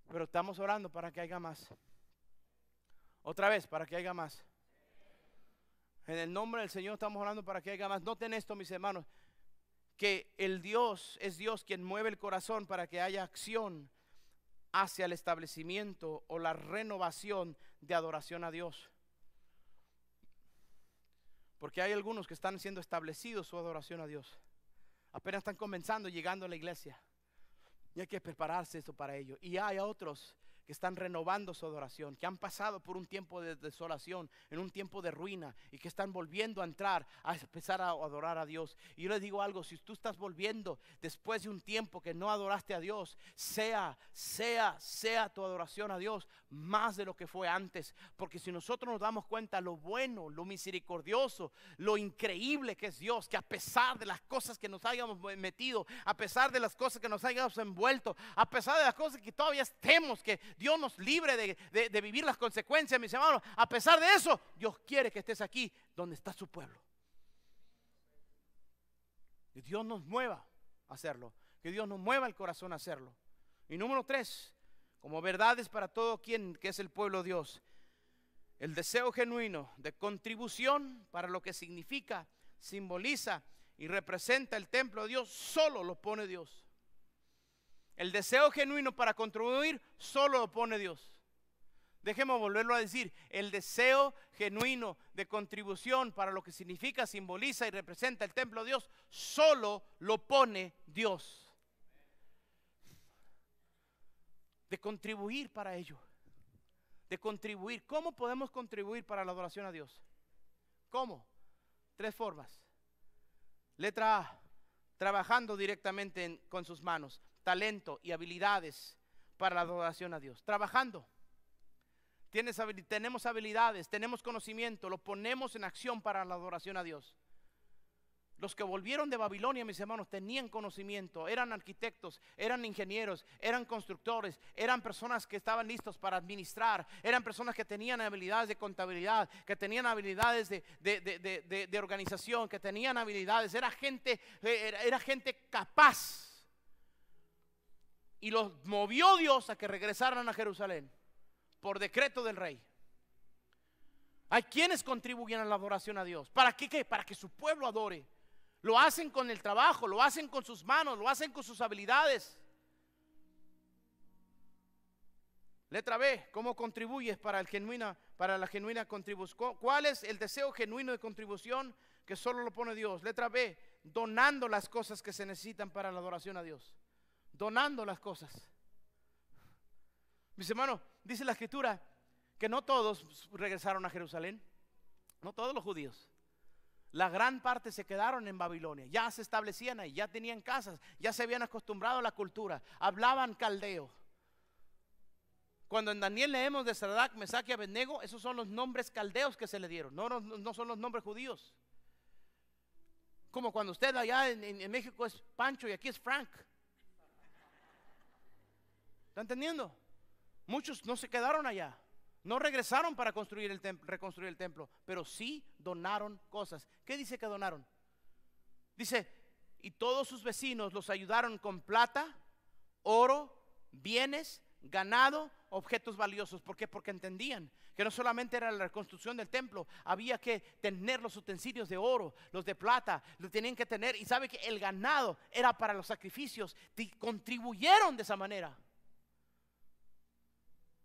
Speaker 1: Pero estamos orando para que haya más. Otra vez, para que haya más. En el nombre del Señor estamos orando para que haya más. Noten esto, mis hermanos, que el Dios es Dios quien mueve el corazón para que haya acción hacia el establecimiento o la renovación de adoración a Dios. Porque hay algunos que están siendo establecidos su adoración a Dios. Apenas están comenzando, llegando a la iglesia. Y hay que prepararse esto para ello. Y hay otros que están renovando su adoración, que han pasado por un tiempo de desolación, en un tiempo de ruina y que están volviendo a entrar a empezar a adorar a Dios. Y yo les digo algo, si tú estás volviendo después de un tiempo que no adoraste a Dios, sea, sea, sea tu adoración a Dios más de lo que fue antes. Porque si nosotros nos damos cuenta lo bueno, lo misericordioso, lo increíble que es Dios, que a pesar de las cosas que nos hayamos metido, a pesar de las cosas que nos hayamos envuelto, a pesar de las cosas que todavía estemos, que Dios nos libre de, vivir las consecuencias, mis hermanos. A pesar de eso, Dios quiere que estés aquí donde está su pueblo. Que Dios nos mueva a hacerlo. Que Dios nos mueva el corazón a hacerlo. Y número tres, como verdades para todo quien que es el pueblo de Dios. El deseo genuino de contribución para lo que significa, simboliza y representa el templo de Dios, solo lo pone Dios. El deseo genuino para contribuir solo lo pone Dios. Dejemos volverlo a decir. El deseo genuino de contribución para lo que significa, simboliza y representa el templo de Dios, solo lo pone Dios. De contribuir para ello. de contribuir. ¿Cómo podemos contribuir para la adoración a Dios? ¿Cómo? Tres formas. Letra A, trabajando directamente con sus manos, talento y habilidades para la adoración a Dios. Trabajando. Tenemos habilidades, tenemos conocimiento, lo ponemos en acción para la adoración a Dios. Los que volvieron de Babilonia, mis hermanos, tenían conocimiento, eran arquitectos, eran ingenieros, eran constructores, eran personas que estaban listos para administrar, eran personas que tenían habilidades de contabilidad, que tenían habilidades de, organización, que tenían habilidades, era gente, era, era gente capaz. Y los movió Dios a que regresaran a Jerusalén por decreto del rey. Hay quienes contribuyen a la adoración a Dios. ¿Para qué? Para que su pueblo adore. Lo hacen con el trabajo, lo hacen con sus manos, lo hacen con sus habilidades. Letra B, ¿cómo contribuyes para, el genuina, para la genuina contribución? ¿Cuál es el deseo genuino de contribución que solo lo pone Dios? Letra B, donando las cosas que se necesitan para la adoración a Dios. Donando las cosas. Mis hermanos, dice la escritura que no todos regresaron a Jerusalén, no todos los judíos. La gran parte se quedaron en Babilonia, ya se establecían ahí, ya tenían casas, ya se habían acostumbrado a la cultura, hablaban caldeo. Cuando en Daniel leemos de Sadrach, Mesach y Abednego, esos son los nombres caldeos que se le dieron, no, no, son los nombres judíos. Como cuando usted allá en, México es Pancho y aquí es Frank. ¿Está entendiendo? Muchos no se quedaron allá. No regresaron para construir el reconstruir el templo, pero sí donaron cosas. ¿Qué dice que donaron? Dice, y todos sus vecinos los ayudaron con plata, oro, bienes, ganado, objetos valiosos. ¿Por qué? Porque entendían que no solamente era la reconstrucción del templo, había que tener los utensilios de oro, los de plata, lo tenían que tener. Y sabe que el ganado era para los sacrificios, contribuyeron de esa manera.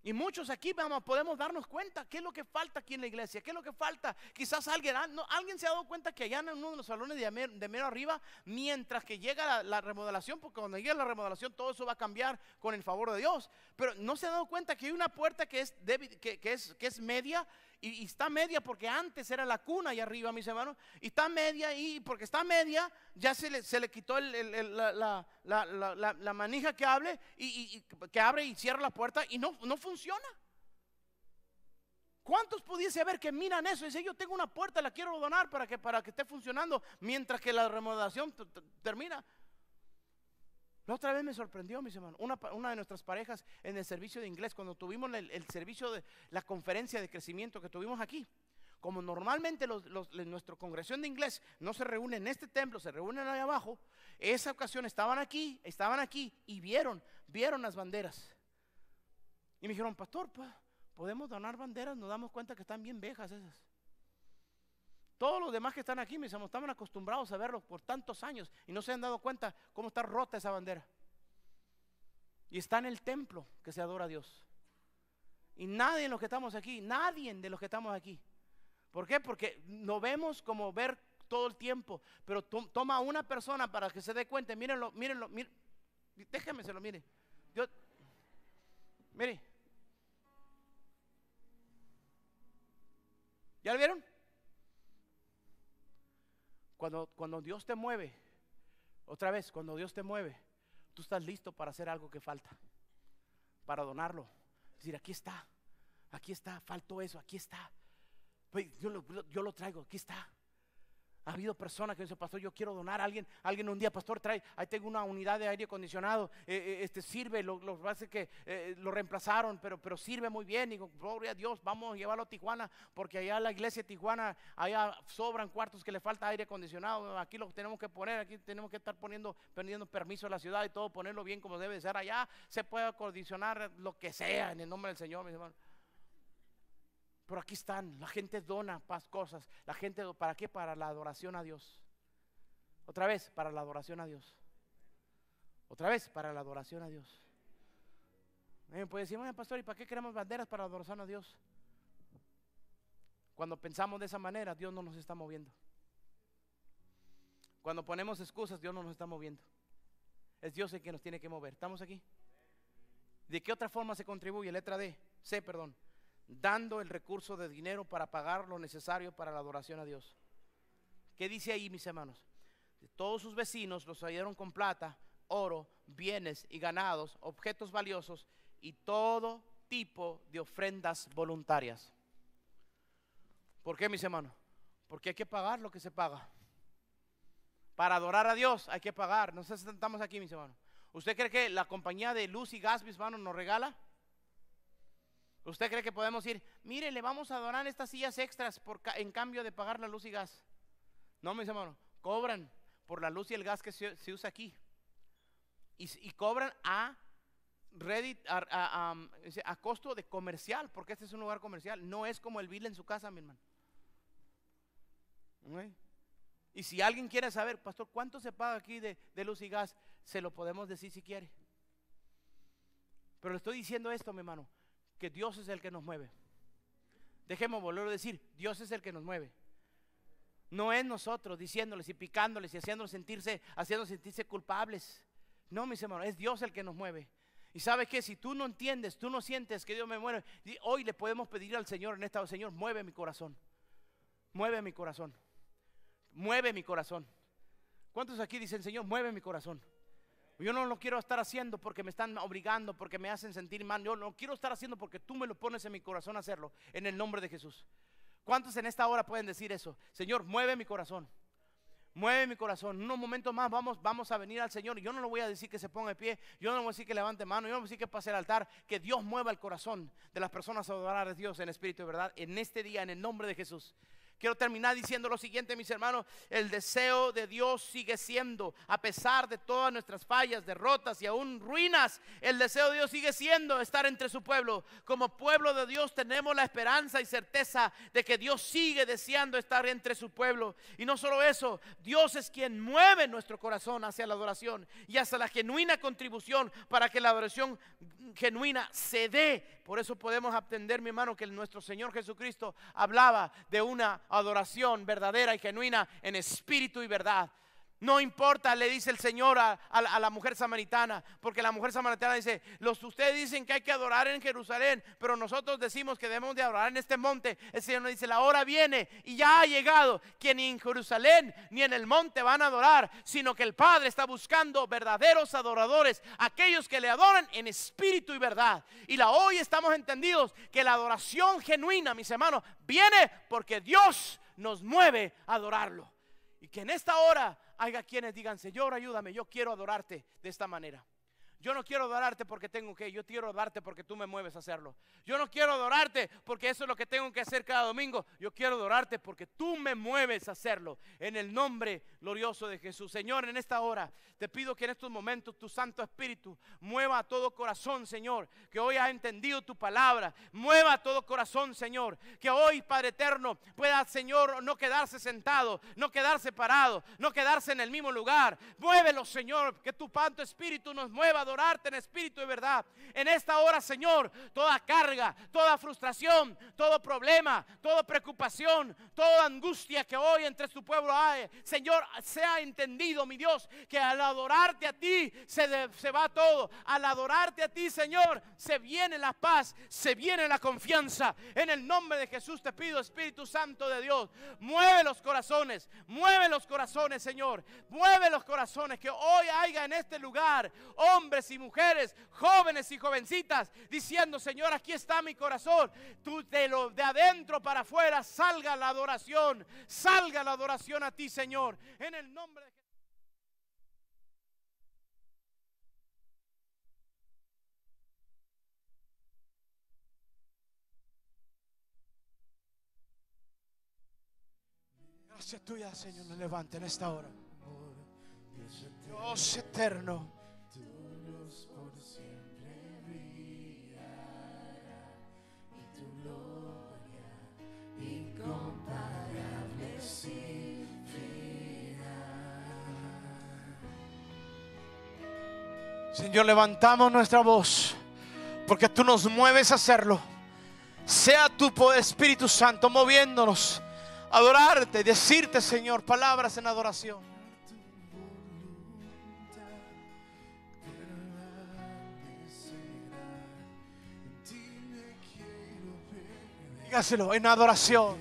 Speaker 1: Y muchos aquí vamos, podemos darnos cuenta qué es lo que falta aquí en la iglesia, qué es lo que falta. Quizás alguien, ah, alguien se ha dado cuenta que allá en uno de los salones de mero, arriba, mientras que llega la, remodelación, porque cuando llegue la remodelación todo eso va a cambiar con el favor de Dios. Pero no se ha dado cuenta que hay una puerta que es, que, es, que es media y, está media porque antes era la cuna allá arriba, mis hermanos, y está media y porque está media ya se le, se le quitó la, manija que, y, que abre y cierra la puerta y no, no funciona. ¿Cuántos pudiese haber que miran eso y yo tengo una puerta, la quiero donar para que, para que esté funcionando mientras que la remodelación termina? Otra vez me sorprendió, mis hermanos, una, de nuestras parejas en el servicio de inglés, cuando tuvimos el, servicio de la conferencia de crecimiento que tuvimos aquí, como normalmente los, nuestra congregación de inglés no se reúne en este templo, se reúnen ahí abajo, esa ocasión estaban aquí, estaban aquí y vieron, vieron las banderas. Y me dijeron, pastor, podemos donar banderas, nos damos cuenta que están bien viejas esas. Todos los demás que están aquí, mis hermanos, estaban acostumbrados a verlo por tantos años y no se han dado cuenta cómo está rota esa bandera. Y está en el templo que se adora a Dios. Y nadie de los que estamos aquí, nadie de los que estamos aquí. ¿Por qué? Porque no vemos como ver todo el tiempo, pero toma una persona para que se dé cuenta. Mírenlo, mírenlo, mírenlo. Déjeme se lo mire. Yo, mire. ¿Ya lo vieron? Cuando, Dios te mueve, otra vez, cuando Dios te mueve, tú estás listo para hacer algo que falta, para donarlo. Decir, aquí está, aquí está, faltó eso, aquí está. Pues, yo lo traigo, aquí está. Ha habido personas que dicen, pastor, yo quiero donar a alguien. Alguien un día, pastor, trae, ahí tengo una unidad de aire acondicionado. Eh, eh, este sirve, lo, lo que eh, lo reemplazaron, pero, pero sirve muy bien. Digo, gloria a Dios, vamos a llevarlo a Tijuana, porque allá la iglesia de Tijuana, allá sobran cuartos que le falta aire acondicionado. Aquí lo tenemos que poner, aquí tenemos que estar poniendo, pidiendo permiso a la ciudad y todo, ponerlo bien como debe ser. Allá se puede acondicionar lo que sea en el nombre del Señor, mis hermanos. Pero aquí están, la gente dona paz cosas. La gente, ¿para qué? Para la adoración a Dios. Otra vez, para la adoración a Dios. Otra vez, para la adoración a Dios. Puede decir, pastor, ¿y para qué queremos banderas para adoración a Dios? Cuando pensamos de esa manera, Dios no nos está moviendo. Cuando ponemos excusas, Dios no nos está moviendo. Es Dios el que nos tiene que mover. ¿Estamos aquí? ¿De qué otra forma se contribuye? Letra D, C, perdón dando el recurso de dinero para pagar lo necesario para la adoración a Dios. ¿Qué dice ahí, mis hermanos? Todos sus vecinos los ayudaron con plata, oro, bienes y ganados, objetos valiosos y todo tipo de ofrendas voluntarias. ¿Por qué, mis hermanos? Porque hay que pagar lo que se paga. Para adorar a Dios hay que pagar. No sé si estamos aquí, mis hermanos. ¿Usted cree que la compañía de luz y gas, mis hermanos, nos regala? ¿Usted cree que podemos ir, mire, le vamos a donar estas sillas extras por, en cambio de pagar la luz y gas? No, mis hermanos, cobran por la luz y el gas que se, usa aquí. Y, cobran a, a, costo de comercial, porque este es un lugar comercial. No es como el bill en su casa, mi hermano. Y si alguien quiere saber, pastor, ¿cuánto se paga aquí de, de luz y gas? Se lo podemos decir si quiere. Pero le estoy diciendo esto, mi hermano que Dios es el que nos mueve. Dejemos volver a decir, Dios es el que nos mueve. No es nosotros diciéndoles y picándoles y haciéndolos sentirse, sentirse culpables. No, mis hermanos, es Dios el que nos mueve. Y sabes que si tú no entiendes, tú no sientes que Dios me mueve, hoy le podemos pedir al Señor en esta, Señor, mueve mi corazón. Mueve mi corazón. Mueve mi corazón. ¿Cuántos aquí dicen, Señor, mueve mi corazón? Yo no lo quiero estar haciendo porque me están obligando, porque me hacen sentir mal. Yo lo quiero estar haciendo porque tú me lo pones en mi corazón hacerlo, en el nombre de Jesús. ¿Cuántos en esta hora pueden decir eso? Señor, mueve mi corazón. Mueve mi corazón. En unos momentos más vamos, vamos a venir al Señor. Yo no le voy a decir que se ponga de pie. Yo no le voy a decir que levante mano. Yo no le voy a decir que pase el altar. Que Dios mueva el corazón de las personas a adorar a Dios en espíritu y verdad. En este día, en el nombre de Jesús. Quiero terminar diciendo lo siguiente, mis hermanos. El deseo de Dios sigue siendo, a pesar de todas nuestras fallas, derrotas y aún ruinas, el deseo de Dios sigue siendo estar entre su pueblo. Como pueblo de Dios tenemos la esperanza y certeza de que Dios sigue deseando estar entre su pueblo. Y no solo eso, Dios es quien mueve nuestro corazón hacia la adoración y hacia la genuina contribución para que la adoración genuina se dé por eso podemos aprender, mi hermano, que nuestro Señor Jesucristo hablaba de una adoración verdadera y genuina en espíritu y verdad. No importa, le dice el Señor a, la mujer samaritana, porque la mujer samaritana dice, los ustedes dicen que hay que adorar en Jerusalén, pero nosotros decimos que debemos de adorar en este monte. El Señor nos dice, la hora viene y ya ha llegado, que ni en Jerusalén ni en el monte van a adorar, sino que el Padre está buscando verdaderos adoradores, aquellos que le adoran en espíritu y verdad. Y la hoy estamos entendidos que la adoración genuina, mis hermanos, viene porque Dios nos mueve a adorarlo. Y que en esta hora haya quienes digan, Señor, ayúdame, yo quiero adorarte de esta manera. Yo no quiero adorarte porque tengo que, yo quiero adorarte porque tú me mueves a hacerlo. Yo no quiero adorarte porque eso es lo que tengo que hacer cada domingo. Yo quiero adorarte porque tú me mueves a hacerlo. En el nombre glorioso de Jesús. Señor, en esta hora te pido que en estos momentos tu Santo Espíritu mueva a todo corazón, Señor, que hoy ha entendido tu palabra. Mueva a todo corazón, Señor, que hoy, Padre eterno, pueda, Señor, no quedarse sentado, no quedarse parado, no quedarse en el mismo lugar. Muévelo, Señor, que tu Santo Espíritu nos mueva adorarte en espíritu y verdad. En esta hora, Señor, toda carga, toda frustración, todo problema, toda preocupación, toda angustia que hoy entre su pueblo hay, Señor, sea entendido, mi Dios, que al adorarte a ti se, se va todo. Al adorarte a ti, Señor, se viene la paz, se viene la confianza. En el nombre de Jesús te pido, Espíritu Santo de Dios, mueve los corazones, mueve los corazones, Señor, mueve los corazones que hoy haya en este lugar hombres y mujeres, jóvenes y jovencitas, diciendo, Señor, aquí está mi corazón. Tú de lo de adentro para afuera salga la adoración, salga la adoración a ti, Señor, en el nombre de Jesús. Gracias tuya, Señor, me levante en esta hora. Dios eterno. Señor, levantamos nuestra voz porque tú nos mueves a hacerlo. Sea tu Espíritu Santo moviéndonos, adorarte, decirte, Señor, palabras en adoración. Dígaselo en adoración.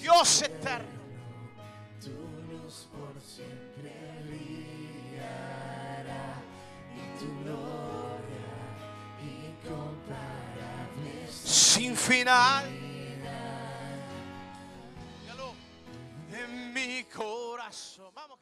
Speaker 1: Dios eterno. Sin final. En mi corazón. Vamos.